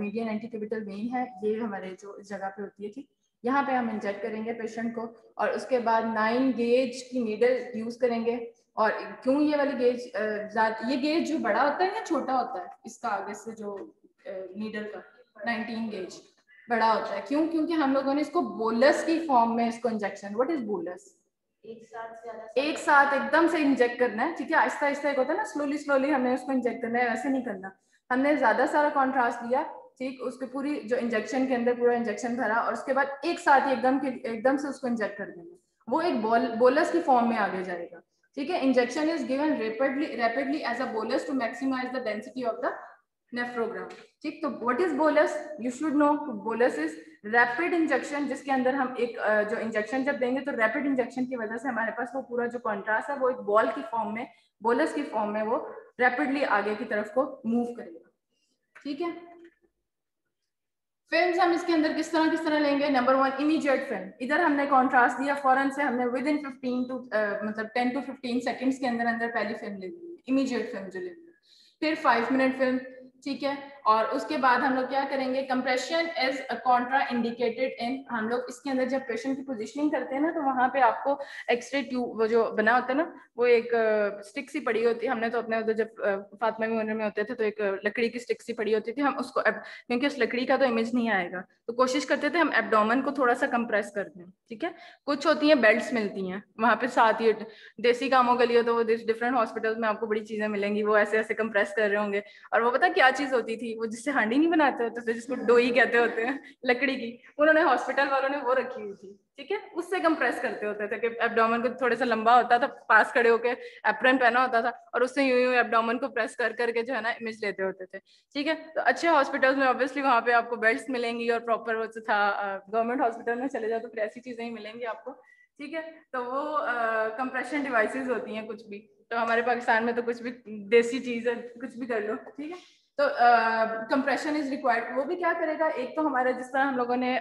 मीडियन एंटी क्यूबिटल वेन है, ये हमारे जो इस जगह पे होती है, ठीक? यहाँ पे हम इंजेक्ट करेंगे पेशेंट को और उसके बाद नाइन गेज की नीडल यूज़ करेंगे। और क्यों ये वाली गेज ये गेज जो बड़ा होता है या छोटा होता है? इसका आगे से जो नीडल का नाइनटीन गेज बड़ा होता है। क्यों? क्योंकि हम लोगों ने इसको बोलस की फॉर्म में इसको इंजेक्शन व्हाट इज़ बोलस एक साथ एक साथ एकदम से इंजेक्ट करना है, ठीक है? आहिस्ता आहिस्ता एक होता है ना स्लोली स्लोली हमें उसको इंजेक्ट करना है, वैसे नहीं करना। हमने ज़्यादा सारा कॉन्ट्रास्ट दिया ठीक? उसके पूरी जो इंजेक्शन के अंदर पूरा इंजेक्शन भरा और उसके बाद एक साथ ही एकदम एकदम से उसको इंजेक्ट कर देंगे वो एक बोल बोलस की फॉर्म में आगे जाएगा, ठीक है? Injection is given rapidly rapidly as a bolus to maximise the density of the nephrogram ठीक? तो what is bolus you should know bolus is rapid injection जिसके अंदर हम एक जो इंजेक्शन जब देंगे तो रैपिड इंजेक्शन की वजह से हमारे पास वो पूरा जो कॉन्ट्रास्ट है, वो एक बॉल की फॉर्म में बोलस की फॉर्म में वो रैपिडली आगे की तरफ़ को मूव करेगा। ठीक है? फ़िल्म हम इसके अंदर किस तरह किस तरह लेंगे? नंबर वन इमीडिएट फ़िल्म इधर हमने कॉन्ट्रास्ट दिया फॉरन से हमने विद इन फिफ्टीन टू मतलब टेन टू फिफ्टीन सेकेंड्स के अंदर अंदर पहली फ़िल्म ले ली इमीडिएट फ़िल्म जो लेंगे फिर फाइव मिनट फ़िल्म ठीक है? और उसके बाद हम लोग क्या करेंगे? Compression is contraindicated in हम लोग इसके अंदर जब पेशेंट की पोजीशनिंग करते हैं ना तो वहाँ पे आपको एक्सरे ट्यूब वो जो बना होता है ना, वो एक स्टिक सी पड़ी होती है। हमने तो अपने उधर जब फातमा में में होते थे तो एक लकड़ी की स्टिक सी पड़ी होती थी। हम उसको क्योंकि उस लकड़ी का तो इमेज नहीं आएगा तो कोशिश करते थे हम एबडोमन को थोड़ा सा कंप्रेस कर दें, ठीक है? कुछ होती हैं बेल्ट मिलती हैं, वहाँ पे साथ ही, देसी कामों के लिए तो वो डिफरेंट हॉस्पिटल में आपको बड़ी चीज़ें मिलेंगी, वो ऐसे ऐसे कंप्रेस कर रहे होंगे। और वो पता क्या चीज़ होती थी? वो जिससे हांडी नहीं बनाते होते थे जिसको डोई कहते होते हैं, लकड़ी की, उन्होंने हॉस्पिटल वालों ने वो रखी हुई थी, ठीक है? उससे कंप्रेस करते होते थे कि एबडोमन को थोड़ा सा लंबा होता था, पास खड़े होकर एप्रन पहना होता था, और उससे यूँ यूँ एबडोमन को प्रेस कर करके जो है ना इमेज लेते होते थे, ठीक है? तो अच्छे हॉस्पिटल्स में ऑब्वियसली वहाँ पे आपको बेल्ट मिलेंगी और प्रॉपर वो था गवर्नमेंट हॉस्पिटल में चले जाओ तो फिर ऐसी चीज़ें ही मिलेंगी आपको, ठीक है? तो वो कंप्रेशन डिवाइसेस होती हैं कुछ भी तो हमारे पाकिस्तान में तो कुछ भी देसी चीज़ है कुछ भी कर लो, ठीक है? तो कंप्रेशन इज़ रिक्वायर्ड वो भी क्या करेगा? एक तो हमारा जिस तरह हम लोगों ने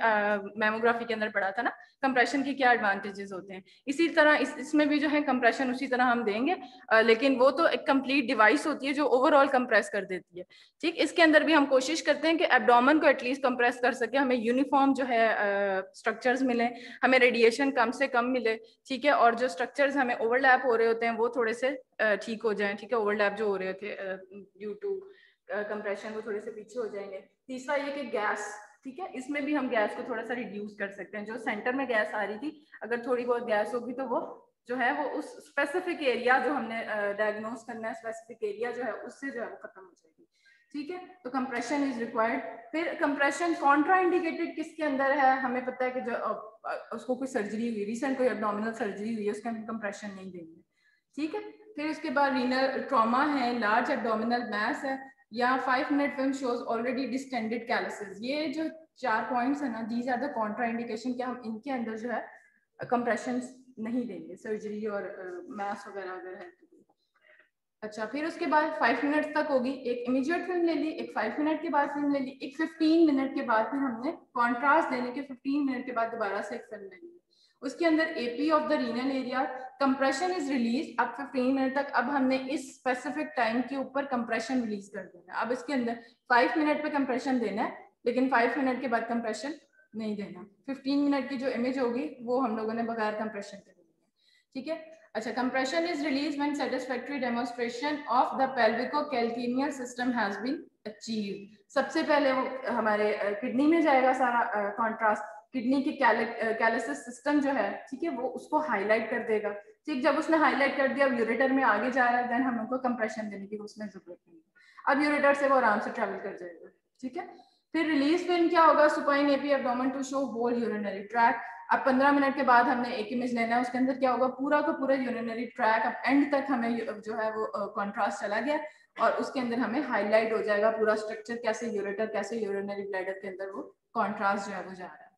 मेमोग्राफी uh, के अंदर पढ़ा था ना कंप्रेशन के क्या एडवांटेजेस होते हैं? इसी तरह इस इसमें भी जो है कंप्रेशन उसी तरह हम देंगे आ, लेकिन वो तो एक कंप्लीट डिवाइस होती है जो ओवरऑल कंप्रेस कर देती है। ठीक? इसके अंदर भी हम कोशिश करते हैं कि एबडोमन को एटलीस्ट कंप्रेस कर सके हमें यूनिफॉर्म जो है स्ट्रक्चर्स मिले हमें रेडिएशन कम से कम मिले ठीक है? और जो स्ट्रक्चर्स हमें ओवरलैप हो रहे होते हैं वो थोड़े से ठीक हो जाए ठीक है? ओवरलैप जो हो रहे थे ड्यू टू कंप्रेशन वो थोड़े से पीछे हो जाएँगे। तीसरा ये कि गैस ठीक है? इसमें भी हम गैस को थोड़ा सा रिड्यूस कर सकते हैं। जो सेंटर में गैस आ रही थी, अगर थोड़ी बहुत गैस होगी तो वो जो है, वो उस स्पेसिफिक एरिया जो हमने डायग्नोस करना है स्पेसिफिक एरिया जो है, उससे जो है वो खत्म हो जाएगी। ठीक है? तो कंप्रेशन इज़ रिक्वायर्ड फिर कंप्रेशन कॉन्ट्रा इंडिकेटेड किसके अंदर है? हमें पता है कि जो उसको कोई सर्जरी हुई रिसेंट कोई एबडोमिनल सर्जरी हुई है, उसके अंदर कंप्रेशन नहीं देंगे। ठीक है? फिर उसके बाद रीनल ट्रॉमा है लार्ज एबडोमिनल मैस है या five minute film shows already distended calyces ये जो चार पॉइंट्स है ना these are the contraindication कि हम इनके अंदर जो है कंप्रेशन नहीं देंगे सर्जरी और मैथ्स वगैरह अगर है तो। अच्छा फिर उसके बाद फाइव मिनट तक होगी, एक इमीजिएट फ़िल्म ले ली, एक फाइव मिनट के बाद फ़िल्म ले ली, एक फिफ्टीन मिनट के बाद फिर हमने कॉन्ट्रास्ट देने के फिफ्टीन मिनट के बाद दोबारा से एक फ़िल्म ले ली। उसके अंदर AP of the renal area compression is release अब 15 मिनट तक, अब हमने इस स्पेसिफिक टाइम के ऊपर कंप्रेशन रिलीज़ कर देना अब इसके अंदर 5 मिनट पे कंप्रेशन देना है, लेकिन 5 मिनट के बाद कंप्रेशन नहीं देना। 15 मिनट की जो इमेज होगी, वो हम लोगों ने बगैर कंप्रेशन के देनी है। ठीक है? अच्छा compression is release when satisfactory demonstration of the pelvicalyceal system has been achieve सबसे पहले वो हमारे किडनी में जाएगा सारा कॉन्ट्रास्ट किडनी की कैलिसिस सिस्टम जो है, ठीक है, वो उसको हाईलाइट कर देगा। ठीक, जब उसने हाईलाइट कर दिया, अब यूरेटर में आगे जा रहा है, देन हम उनको कंप्रेशन देने की उसमें ज़रूरत नहीं है। अब यूरेटर से वो आराम से ट्रेवल कर जाएगा, ठीक है? फिर रिलीज़ फ़िल्म क्या होगा? Supine AP abdomen to show whole urinary tract अब 15 मिनट के बाद हमने एक इमेज लेना है, उसके अंदर क्या होगा? पूरा का पूरा यूरिनरी ट्रैक अब एंड तक हमें जो है वो कॉन्ट्रास्ट चला गया और उसके अंदर हमें हाईलाइट हो जाएगा पूरा स्ट्रक्चर कैसे यूरेटर, कैसे यूरिनरी ब्लैडर के अंदर वो कॉन्ट्रास्ट जो है वो जा रहा है।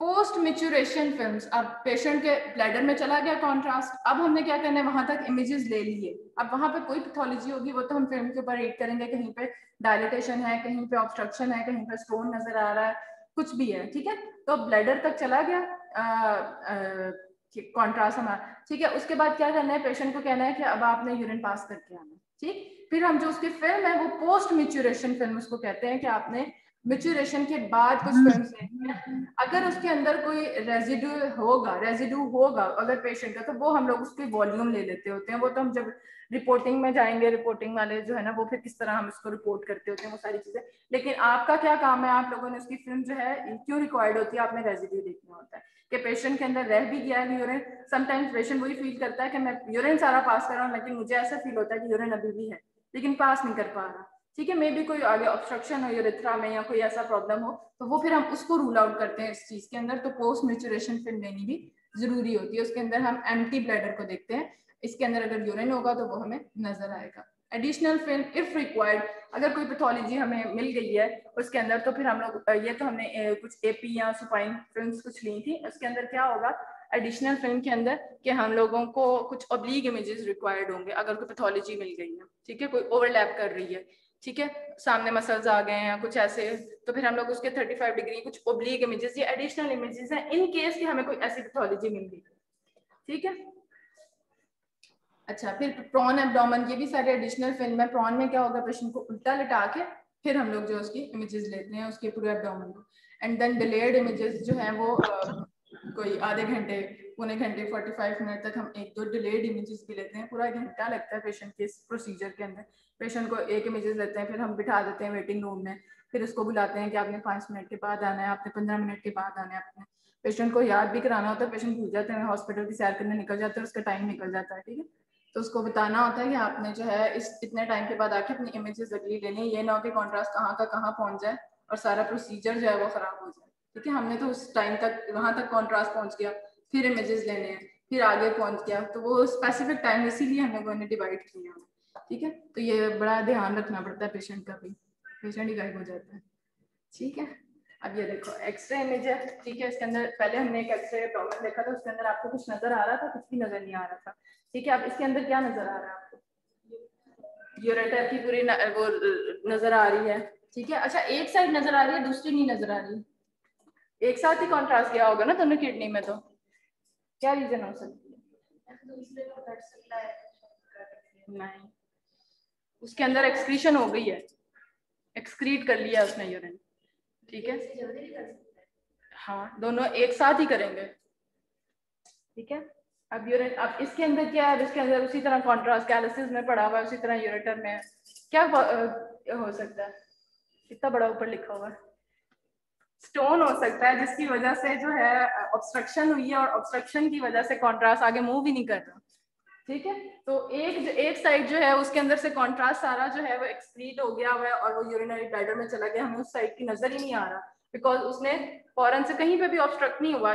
पोस्ट मिचुरेशन फ़िल्म अब पेशेंट के ब्लैडर में चला गया कॉन्ट्रास्ट अब हमने क्या करना है? वहाँ तक इमेजेस ले लिए. अब वहाँ पे कोई पैथोलॉजी होगी, वो तो हम फ़िल्म के ऊपर रेट करेंगे. कहीं पे डायलिटेशन है, कहीं पे ऑब्स्ट्रक्शन है, कहीं पे स्टोन नज़र आ रहा है. कुछ भी है, ठीक है? तो ब्लैडर तक चला गया. कॉन्ट्रास्ट हमारा. ठीक है? उसके बाद क्या करना है? पेशेंट को कहना है कि अब आपने यूरिन पास करके आना ठीक? फिर हम जो उसकी फ़िल्म है, वो पोस्ट मिचुरेशन फ़िल्म उसको कहते हैं कि आपने मेचुरेशन के बाद कुछ फिल्म्स देखनी है अगर उसके अंदर कोई रेजिड्यू होगा रेजिड्यू होगा अगर पेशेंट का तो वो हम लोग उसकी वॉल्यूम ले लेते होते हैं। वो तो हम जब रिपोर्टिंग में जाएँगे रिपोर्टिंग वाले जो है ना वो फिर किस तरह हम इसको रिपोर्ट करते होते हैं वो सारी चीज़ें। लेकिन आपका क्या काम है? आप लोगों ने उसकी फ़िल्म जो है क्यों रिक्वायर्ड होती है? आपने रेजिड्यू देखना होता है कि पेशेंट के अंदर रह भी गया है यूरिन समटाइम्स पेशेंट वही फील करता है कि मैं यूरिन सारा पास कर रहा हूँ लेकिन मुझे ऐसा फील होता है कि यूरिन अभी भी है लेकिन पास नहीं कर पा रहा। ठीक है मे बी कोई आगे ऑब्स्ट्रक्शन हो यूरिथ्रा में या कोई ऐसा प्रॉब्लम हो तो वो फिर हम उसको रूल आउट करते हैं इस चीज़ के अंदर। तो पोस्ट मेचुरेशन फ़िल्म लेनी भी ज़रूरी होती है। उसके अंदर हम एम्प्टी ब्लैडर को देखते हैं। इसके अंदर अगर यूरिन होगा तो वो हमें नज़र आएगा। एडिशनल फ़िल्म इफ़ रिक्वायर्ड अगर कोई पैथोलॉजी हमें मिल गई है उसके अंदर तो फिर हम लोग ये तो हमने कुछ एपी या सुपाइन फ़िल्म कुछ ली थी। उसके अंदर क्या होगा? एडिशनल फ़िल्म के अंदर कि हम लोगों को कुछ ऑब्लीग इमेजेस रिक्वायर्ड होंगे, अगर कोई पैथोलॉजी मिल गई है। ठीक है, कोई ओवरलैप कर रही है। ठीक है, सामने मसल्स आ गए हैं कुछ ऐसे तो फिर हम लोग उसके 35 डिग्री कुछ ओब्लिक इमेजेस या एडिशनल इमेजेस हैं इन केस कि हमें कोई ऐसी पैथोलॉजी मिल गई ठीक है? अच्छा फिर प्रॉन एब्डोमन ये भी सारे एडिशनल फ़िल्म है। प्रॉन में क्या होगा पेशेंट को उल्टा लिटा के फिर हम लोग जो उसकी इमेजेस लेते हैं, उसके पूरे एब्डोमन को। एंड देन डिलेड इमेजेस जो है वो कोई आधे घंटे, पौने घंटे 45 मिनट तक हम एक दो डिलेड इमेजेस भी लेते हैं। पूरा घंटा लगता है पेशेंट के इस प्रोसीजर के अंदर। पेशेंट को एक इमेजेस लेते हैं, फिर हम बिठा देते हैं वेटिंग रूम में, फिर उसको बुलाते हैं कि आपने पाँच मिनट के बाद आना है, आपने पंद्रह मिनट के बाद आना है आपने। पेशेंट को याद भी कराना होता है पेशेंट भूल जाते हैं हॉस्पिटल की सैर करने निकल जाते हैं, उसका टाइम निकल जाता है, ठीक है? तो उसको बताना होता है कि आपने जो है इस, इतने टाइम के बाद आके अपनी इमेजेस अगली लेनी ये ना हो कि कॉन्ट्रास्ट कहाँ का कहाँ पहुँच जाए और सारा प्रोसीजर जो है वो खराब हो जाए। ठीक है? हमने तो उस टाइम तक, वहाँ तक कॉन्ट्रास्ट पहुँच गया, फिर इमेजेस लेने हैं, फिर आगे पहुँच गया तो वो स्पेसिफिक टाइम इसीलिए हम लोगों ने डिवाइड किया। ठीक है? तो ये बड़ा ध्यान रखना पड़ता है पेशेंट का भी। पेशेंट ही गायब हो जाता है। ठीक है? अब ये देखो एक्सरे इमेज है ठीक है? इसके अंदर पहले हमने एक एक्सरे प्रॉब्लम देखा था उसके अंदर आपको कुछ नज़र आ रहा था कुछ भी नज़र नहीं आ रहा था। ठीक है? अब इसके अंदर क्या नज़र आ रहा है आपको? यूरेटर की पूरी न, वो नज़र आ रही है। ठीक है? अच्छा एक साइड नज़र आ रही है दूसरी नहीं नज़र आ रही। एक साथ ही कॉन्ट्रास्ट गया होगा ना दोनों किडनी में तो। क्या रीजन हो सकती है। नहीं। उसके अंदर एक्सक्रीशन हो गई है। एक्सक्रीट कर लिया उसने यूरिन ठीक है? हाँ दोनों एक साथ ही करेंगे। ठीक है? अब यूरिन अब इसके अंदर क्या है? इसके अंदर उसी तरह कॉन्ट्रास्ट कैलिसिस में पड़ा हुआ है, उसी तरह यूरेटर में। क्या हो सकता है? कितना बड़ा ऊपर लिखा हुआ है? स्टोन हो सकता है, जिसकी वजह से जो है ऑब्स्ट्रक्शन हुई है और ऑब्स्ट्रक्शन की वजह से कॉन्ट्रास्ट आगे मूव ही नहीं कर रहा। ठीक है? तो एक एक साइड जो है, उसके अंदर से कॉन्ट्रास्ट सारा जो है, वो एक्सक्रीट हो गया हुआ है और वो यूरिनरी ब्लैडर में चला गया। हमें उस साइड की नज़र ही नहीं आ रहा। बिकॉज़ उसने फॉरन से कहीं पे भी ऑब्स्ट्रक्ट नहीं हुआ।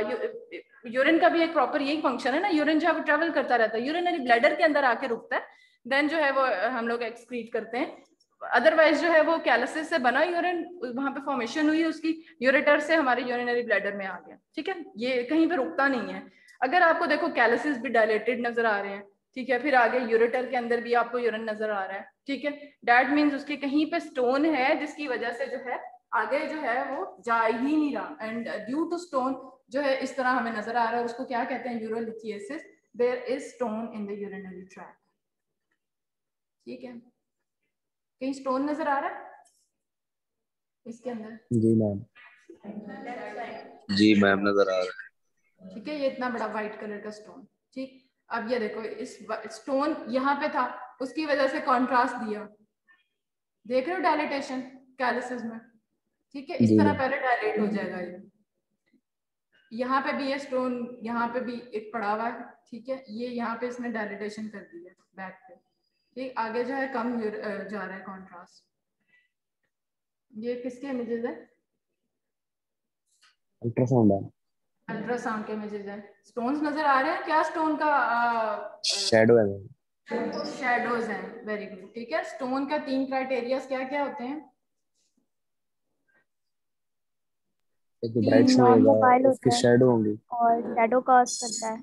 यूरिन का भी एक प्रॉपर यही फ़ंक्शन है ना। यूरिन जो है, वो ट्रेवल करता रहता है। यूरिनरी ब्लैडर के अंदर आके रुकता है। देन जो है, वो हम लोग एक्सक्रीट करते हैं। अदरवाइज़ जो है, वो कैलसिस से बना यूरिन वहाँ पे फॉर्मेशन हुई उसकी। यूरेटर से हमारे यूरिनरी ब्लैडर में आ गया। ठीक है? ये कहीं पे रुकता नहीं है। अगर आपको देखो कैलसिस भी डायलेटेड नज़र आ रहे हैं। ठीक है फिर आगे यूरेटर के अंदर भी आपको यूरिन नज़र आ रहा है ठीक है? डैट मीन्स उसके कहीं पे स्टोन है जिसकी वजह से जो है आगे जो है वो जा ही नहीं रहा. एंड ड्यू टू स्टोन जो है इस तरह हमें नज़र आ रहा है उसको क्या कहते हैं? Urolithiasis there is stone in the urinary tract ठीक है? कहीं स्टोन नज़र आ रहा है? इसके अंदर? जी मैम जी मैम नज़र आ रहा है। ठीक है ये इतना बड़ा व्हाइट कलर का स्टोन ठीक? अब ये देखो इस स्टोन यहाँ पे था उसकी वजह से कॉन्ट्रास्ट दिया। देख रहे हो डायलिटेशन कैलिसिस में? ठीक है इस तरह पहले डायलेट हो जाएगा ये। यहाँ पे भी ये स्टोन यहाँ पे भी एक पड़ा हुआ है ठीक है? ये यहाँ पे इसने डायलिटेशन कर दिया बैक पे। ठीक आगे जो है कम जा रहा है कॉन्ट्रास्ट ये किसके इमेजेस है? अल्ट्रासाउंड है। अल्ट्रासाउंड के इमेजेस है। स्टोन्स नज़र आ रहे हैं? क्या स्टोन का शेडो है। शेडोज हैं। वेरी गुड ठीक है। स्टोन का तीन क्राइटेरियाज क्या क्या होते हैं? एक ब्राइट शो होगा उसकी शैडो होंगी। और शैडो कास्ट करता है।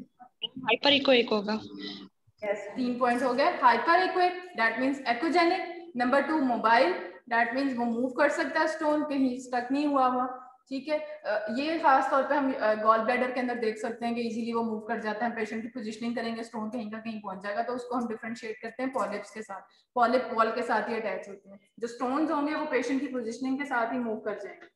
हाइपर इको होगा। यस तीन पॉइंट्स हो गए। Hyper equate that means echogenic number two mobile that means वो मूव कर सकता है स्टोन कहीं स्टक नहीं हुआ हुआ। ठीक है? ये खास तौर पे हम गॉल ब्लैडर के अंदर देख सकते हैं कि इजीली वो मूव कर जाता है पेशेंट की पोजीशनिंग करेंगे स्टोन कहीं का कहीं पहुँच जाएगा तो उसको हम डिफ्रेंशिएट करते हैं पॉलिप्स के साथ। पॉलिप वॉल के साथ ही अटैच होते हैं। जो स्टोन होंगे, वो पेशेंट की पोजिशनिंग के साथ ही मूव कर जाएँगे।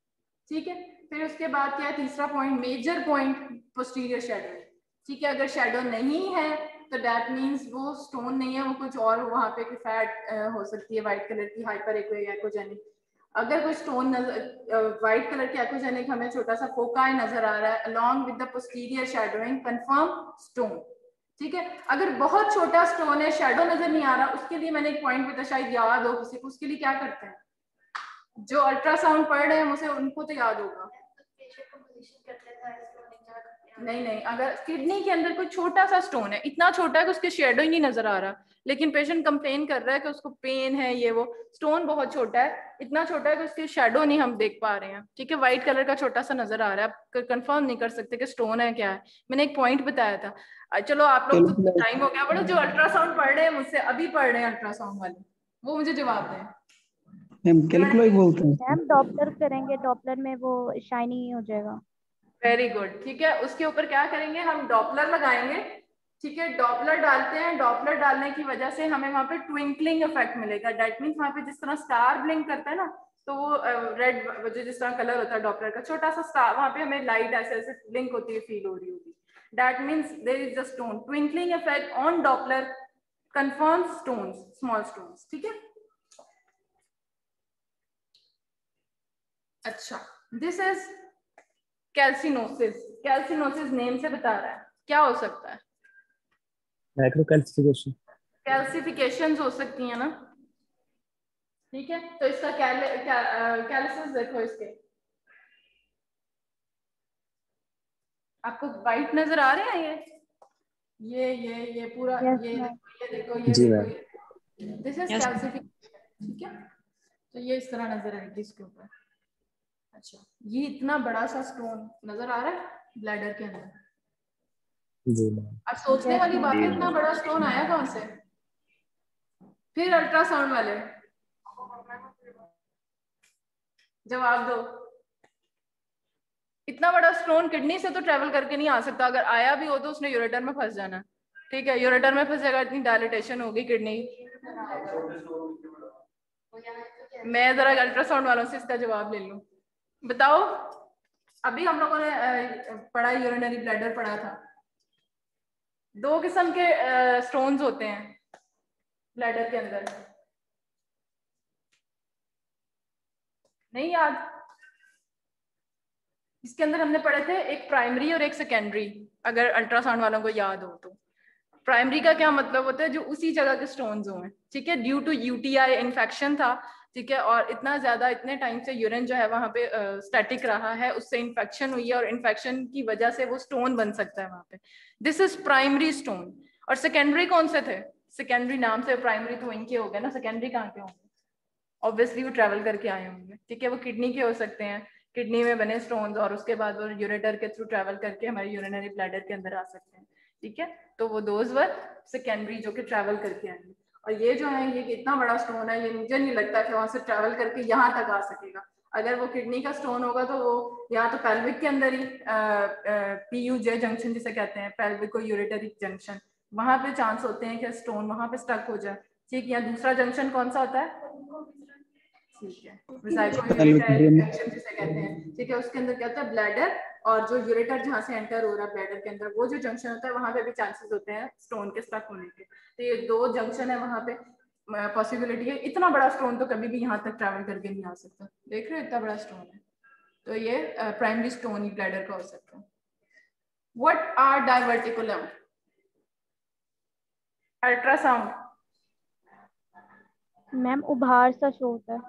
ठीक है? फिर उसके बाद क्या है? तीसरा point major point posterior shadow ठीक है? अगर शेडो नहीं है तो दैट मीन्स वो स्टोन नहीं है, वो कुछ और वहाँ पे फैट हो सकती है व्हाइट कलर की हाइपर एक्वेजेनिक अगर कोई स्टोन व्हाइट कलर के एक्ोजेनिक हमें छोटा सा फोकाई नज़र आ रहा है along with the shadowing confirm stone ठीक है? अगर बहुत छोटा स्टोन है शेडो नज़र नहीं आ रहा, उसके लिए मैंने एक पॉइंट बताया शायद याद हो किसी को, उसके लिए क्या करते हैं? जो अल्ट्रासाउंड पढ़ रहे हैं उसे, उनको तो याद होगा। नहीं नहीं अगर किडनी के अंदर कोई छोटा सा स्टोन है इतना छोटा है कि उसके शेडो ही नहीं नज़र आ रहा लेकिन पेशेंट कंप्लेन कर रहा है कि उसको पेन है ये वो स्टोन बहुत छोटा है इतना छोटा है कि उसकी शेडो नहीं हम देख पा रहे हैं ठीक है व्हाइट कलर का छोटा सा नज़र आ रहा है आप कंफर्म नहीं कर सकते कि स्टोन है क्या है मैंने एक पॉइंट बताया था चलो आप लोग टाइम हो गया बड़ा जो अल्ट्रासाउंड पढ़ रहे हैं मुझसे अभी पढ़ रहे हैं अल्ट्रासाउंड वाले वो मुझे जवाब दें। मैम कैलकुलाई बोलते हैं। मैम डॉपलर करेंगे डॉपलर में वो शाइनी हो जाएगा। वेरी गुड ठीक है? उसके ऊपर क्या करेंगे? हम डॉपलर लगाएँगे। ठीक है? डॉपलर डालते हैं। डॉपलर डालने की वजह से हमें वहाँ पे ट्विंकलिंग इफ़ेक्ट मिलेगा। डेट मीन्स वहाँ पे जिस तरह स्टार ब्लिंक करता है ना तो वो रेड जो जिस तरह कलर होता है डॉपलर का छोटा सा स्टार वहाँ पे हमें लाइट ऐसे ऐसे ब्लिंक होती है फील हो रही होगी। That means there is the stone twinkling effect on Doppler confirm stone small stone ठीक है? अच्छा. This is calcinosis calcinosis name से बता रहा है। क्या हो सकता है? माइक्रोकैल्सिफिकेशन कैल्सिफिकेशंस हो सकती है ना? ठीक है तो इसका कैल, कैलिसिस देखो इसके। आपको वाइट नज़र आ रहे हैं ये? ये ये ये पूरा yes, ये ये देखो ये जी देखो दिस इज़ कैल्सिफिकेशन ठीक है? तो ये इस तरह नज़र आएगी इसके ऊपर। अच्छा ये इतना बड़ा सा स्टोन नज़र आ रहा है ब्लैडर के अंदर? अब सोचने वाली बात है इतना बड़ा स्टोन आया कहाँ से? फिर अल्ट्रासाउंड वाले। जवाब दो। इतना बड़ा स्टोन किडनी से तो ट्रेवल करके नहीं आ सकता। अगर आया भी हो तो उसने यूरेटर में फंस जाना। ठीक है यूरेटर में फंसेगा इतनी डायलिटेशन होगी किडनी मैं जरा अल्ट्रासाउंड वालों से इसका जवाब ले लूँ। बताओ, अभी हम लोगों ने पढ़ा यूरिनरी ब्लैडर पढ़ा था। दो किस्म के स्टोन्स होते हैं ब्लैडर के अंदर। नहीं याद? इसके अंदर हमने पढ़े थे एक प्राइमरी और एक सेकेंडरी अगर अल्ट्रासाउंड वालों को याद हो तो। प्राइमरी का क्या मतलब होता है? जो उसी जगह के स्टोन्स हुए ठीक है? ड्यू टू यूटीआई इन्फेक्शन था ठीक है? और इतना ज़्यादा, इतने टाइम से यूरिन जो है वहाँ पे स्टैटिक रहा है, उससे इन्फेक्शन हुई है और इन्फेक्शन की वजह से वो स्टोन बन सकता है वहाँ पे। दिस इज़ प्राइमरी स्टोन और सेकेंडरी कौन से थे? सेकेंडरी नाम से प्राइमरी तो इनके हो गए ना। सेकेंडरी कहाँ के होंगे? ऑब्वियसली वो ट्रेवल करके आए होंगे। ठीक है? वो किडनी के हो सकते हैं। किडनी में बने स्टोन और उसके बाद वो यूरेटर के थ्रू ट्रेवल करके हमारे यूरिनरी ब्लैडर के अंदर आ सकते हैं। ठीक है? तो वो दोज वर सेकेंडरी जो कि ट्रेवल करके आएँगे और ये जो है ये इतना बड़ा स्टोन है ये मुझे नहीं लगता कि वहाँ से ट्रेवल करके यहाँ तक आ सकेगा। अगर वो किडनी का स्टोन होगा तो वो या तो पेल्विक के अंदर ही पी यू जे जंक्शन जिसे कहते हैं पेल्विक यूरेटरी जंक्शन वहाँ पे चांस होते हैं कि स्टोन वहाँ पे स्टक हो जाए। ठीक है दूसरा जंक्शन कौन सा होता है? ठीक है। जिसे कहते हैं। ठीक है उसके अंदर क्या होता है? ब्लैडर और जो यूरेटर जहाँ से एंटर हो रहा है ब्लैडर के अंदर वो जो जंक्शन होता है वहाँ पे भी चांसेस होते हैं स्टोन के स्टक होने के। तो ये दो जंक्शन है वहाँ पे पॉसिबिलिटी है। इतना बड़ा स्टोन तो कभी भी यहाँ तक ट्रैवल करके नहीं आ सकता। देख रहे हो इतना बड़ा स्टोन है। तो ये प्राइमरी स्टोन ही ब्लैडर का हो सकता है। What are diverticulum ultrasound ma'am उभार सा शो होता है।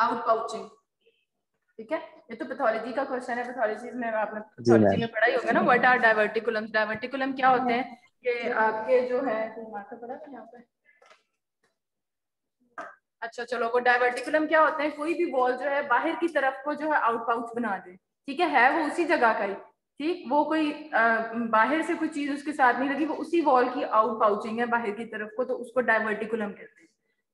आउट पाउचिंग ठीक है? ये तो पैथोलॉजी का क्वेश्चन है पैथोलॉजी में आपने पैथोलॉजी में पढ़ा ही होगा ना? व्हाट आर डाइवर्टिकुलम डाइवर्टिकुलम क्या होते हैं? कि आपके जो है मार्कर पड़ा था यहाँ पे? अच्छा चलो वो डाइवर्टिकुलम क्या होते हैं? कोई भी बॉल जो है बाहर की तरफ़ को जो है आउट पाउच बना दे। ठीक है? है वो उसी जगह का ही। ठीक? वो कोई आ, बाहर से कोई चीज़ उसके साथ नहीं लगी वो उसी वॉल की आउट पाउचिंग है बाहर की तरफ़ को तो उसको डायवर्टिकुलम कहते हैं।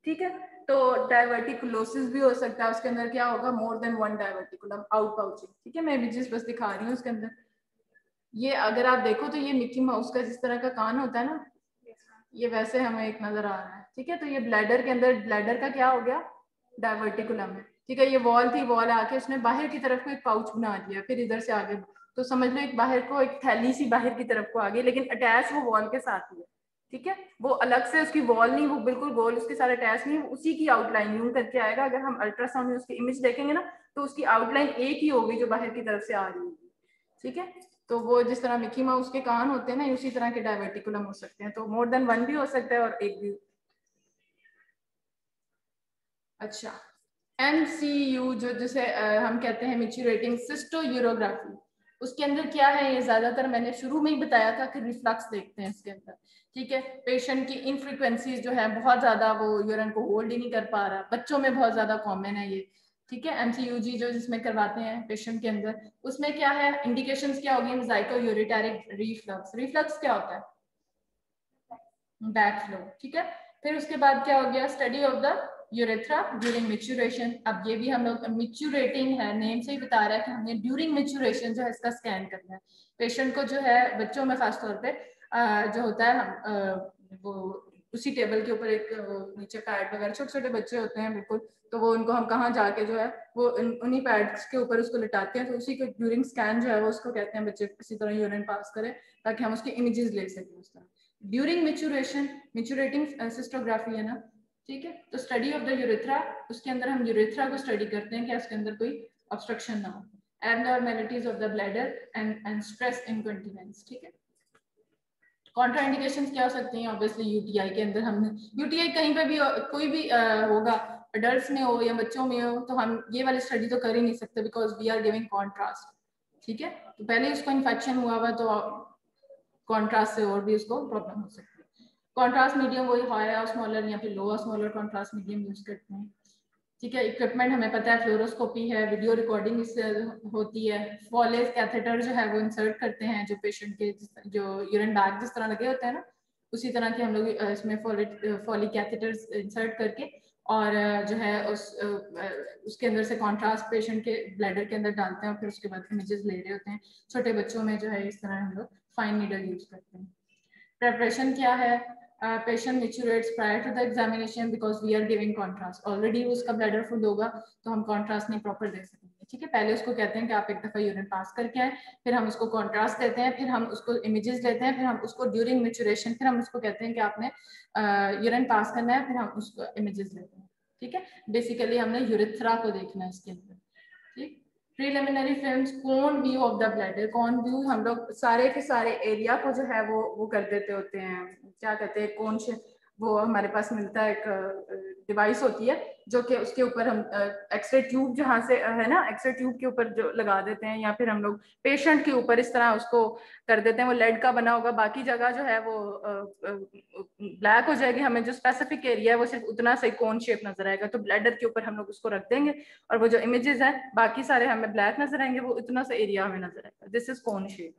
ठीक है? तो डाइवर्टिकुलोसिस भी हो सकता है, उसके अंदर क्या होगा? More than one diverticulum out pouching ठीक है? मैं इमेजेस बस दिखा रही हूँ उसके अंदर। ये अगर आप देखो तो ये मिक्की माउस का जिस तरह का कान होता है ना, ये वैसे हमें एक नज़र आ रहा है। ठीक है? तो ये ब्लैडर के अंदर ब्लैडर का क्या हो गया? डायवर्टिकुलम है। ठीक है? ये वॉल थी वॉल आके उसने बाहर की तरफ़ को एक पाउच बना दिया, फिर इधर से आगे। तो समझ लो एक बाहर को, एक थैली सी बाहर की तरफ़ को आ गई, लेकिन अटैच वो वॉल के साथ ही है। ठीक है? वो अलग से उसकी वॉल नहीं, वो बिल्कुल गोल उसके साथ अटैच नहीं उसी की आउटलाइन यूँ करके आएगा। अगर हम अल्ट्रासाउंड में उसकी इमेज देखेंगे ना तो उसकी आउटलाइन एक ही होगी जो बाहर की तरफ़ से आ रही होगी। ठीक है? तो वो जिस तरह मिकी माउस के कान होते हैं ना उसी तरह के डायवर्टिकुलम हो सकते हैं। तो मोर देन वन भी हो सकता है और एक भी। अच्छा। एम जो जिसे हम कहते हैं मिच्यूरेटिंग सिस्टो यूरोग्राफी उसके अंदर क्या है ये ज़्यादातर मैंने शुरू में ही बताया था कि रिफ्लक्स देखते हैं इसके अंदर। ठीक है? पेशेंट की इनफ्रिक्वेंसीज जो है, बहुत ज़्यादा वो यूरिन को होल्ड ही नहीं कर पा रहा। बच्चों में बहुत ज़्यादा कॉमन है ये। ठीक है? एमसीयूजी जो जिसमें करवाते हैं पेशेंट के अंदर, उसमें क्या है? इंडिकेशन क्या होगी? जाइको यूरिटारिक रिफ्लक्स रिफ्लक्स क्या होता है? बैक फ्लो ठीक है? फिर उसके बाद क्या हो गया? Study of the urethra during micturition अब ये भी हम लोग मेच्यूरेटिंग है नेम से ही बता रहा है कि हमने ड्यूरिंग मेच्यूरेशन जो है इसका स्कैन करना है। पेशेंट को जो है बच्चों में खास तौर पे जो होता है हम वो उसी टेबल के ऊपर एक नीचे पैड वगैरह छोटे छोटे बच्चे होते हैं बिल्कुल तो वो उनको हम कहाँ जाके जो है, वो उन्हीं पैड्स के ऊपर उसको लिटाते हैं तो उसी के ड्यूरिंग स्कैन जो है वो उसको कहते हैं बच्चे किसी तरह यूरिन पास करें, ताकि हम उसकी इमेजेस ले सकें उस तरह। ड्यूरिंग मेचुरेशन मेचुरेटिंग सिस्टोग्राफी है ना ठीक है? तो स्टडी ऑफ़ द यूरेथ्रा उसके अंदर हम यूरेथ्रा को स्टडी करते हैं कि उसके अंदर कोई ऑब्स्ट्रक्शन ना हो। Abnormalities of the bladder and and stress incontinence ठीक है? कॉन्ट्राइंडिकेशन क्या हो सकती हैं? ऑब्वियसली यूटीआई के अंदर हमने यूटीआई कहीं पे भी कोई भी होगा अडल्ट में हो या बच्चों में हो तो हम ये वाली स्टडी तो कर ही नहीं सकते because we are giving contrast ठीक है? तो पहले उसको इन्फेक्शन हुआ हुआ तो कॉन्ट्रास्ट से और भी उसको प्रॉब्लम हो सकती है। कॉन्ट्रास्ट मीडियम वही हाई स्मॉलर या फिर lower smaller contrast medium use करते हैं। ठीक है इक्विपमेंट हमें पता है फ्लोरोस्कोपी है वीडियो रिकॉर्डिंग इससे होती है। फॉलेज कैथेटर जो है वो इंसर्ट करते हैं जो पेशेंट के जो यूरिन बैग जिस तरह लगे होते हैं ना, उसी तरह के हम लोग इसमें फॉलिक कैथेटर्स इंसर्ट करके और जो है उस उसके अंदर से कॉन्ट्रास्ट पेशेंट के ब्लैडर के अंदर डालते हैं और फिर उसके बाद इमेजेस ले रहे होते हैं। छोटे बच्चों में जो है इस तरह हम लोग फाइन नीडल यूज़ करते हैं। प्रेपरेशन क्या है? Patient micturates prior to the examination because we are giving contrast already उसका ब्लैडर फुल होगा तो हम कॉन्ट्रास्ट नहीं प्रॉपर दे सकेंगे। ठीक है? पहले उसको कहते हैं कि आप एक दफ़ा यूरिन पास करके आए, फिर हम उसको कॉन्ट्रास्ट देते हैं, फिर हम उसको इमेजेस लेते हैं, फिर हम उसको ड्यूरिंग मेचुरेशन फिर हम उसको कहते हैं कि आपने यूरिन पास करना है, फिर हम उसको इमेजेस लेते हैं। ठीक है? बेसिकली हमने यूरिथ्रा को देखना है इसके अंदर। प्रीलिमिनरी फ़िल्म कौन व्यू ऑफ़ द ब्लैडर कौन व्यू हम लोग सारे के सारे एरिया को जो है वो वो कर देते होते हैं। क्या कहते हैं, कौन से वो हमारे पास मिलता है एक डिवाइस होती है, जो कि उसके ऊपर हम एक्सरे ट्यूब जहाँ से है ना एक्सरे ट्यूब के ऊपर जो लगा देते हैं या फिर हम लोग पेशेंट के ऊपर इस तरह उसको कर देते हैं, वो लेड का बना होगा, बाकी जगह जो है वो ब्लैक हो जाएगी, हमें जो स्पेसिफिक एरिया है वो सिर्फ़ उतना सही कौन शेप नज़र आएगा तो ब्लैडर के ऊपर हम लोग उसको रख देंगे, और वो जो इमेजेस है, बाकी सारे हमें ब्लैक नज़र आएँगे, वो इतना सा एरिया हमें नज़र आएगा दिस इज़ कौन शेप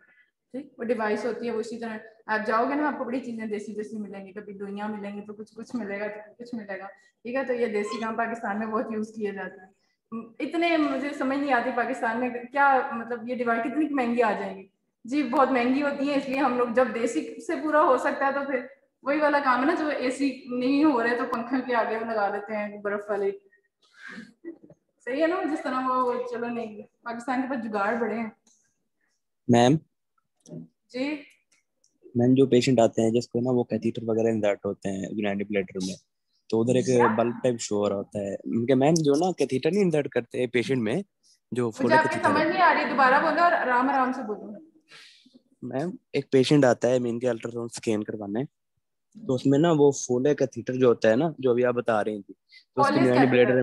ठीक? वो डिवाइस होती है, वो इसी तरह। आप जाओगे ना, आपको बड़ी चीज़ें देसी देसी मिलेंगी, कभी दुनिया मिलेंगी तो कुछ कुछ मिलेगा तो कुछ मिलेगा। ठीक है? तो ये देसी काम पाकिस्तान में बहुत यूज़ किए जाते हैं। इतने मुझे समझ नहीं आती पाकिस्तान में क्या मतलब ये डिवाइस कितनी महँगी आ जाएँगी। जी, बहुत महँगी होती है, इसलिए हम लोग जब देसी से पूरा हो सकता है तो फिर वही वाला काम है ना, जो एसी नहीं हो रहे तो पंखा के आगे लगा लेते हैं बर्फ़ वाले। सही है ना? जिस तरह वो चलो नहीं, पाकिस्तान के पास जुगाड़ बड़े हैं। मैम जी। मैम जो पेशेंट आते हैं जिसको ना वो कैथीटर वगैरह इंसर्ट होते हैं यूनाइटेड ब्लैडर में तो उधर एक बल्ब टाइप शो हो रहा होता है। उनके मैम जो ना कैथीटर नहीं इंसर्ट करते हैं पेशेंट में जो मुझे आपकी समझ नहीं आ रही दोबारा बोलो और आराम आराम से बोलो। मैम एक पेशेंट आता है मेन के अल्ट्रासाउंड स्कैन करवाने तो उसमें ना वो फोले कैथीटर जो होता है ना जो अभी आप बता रही थी तो उसके यूनाइटेड ब्लैडर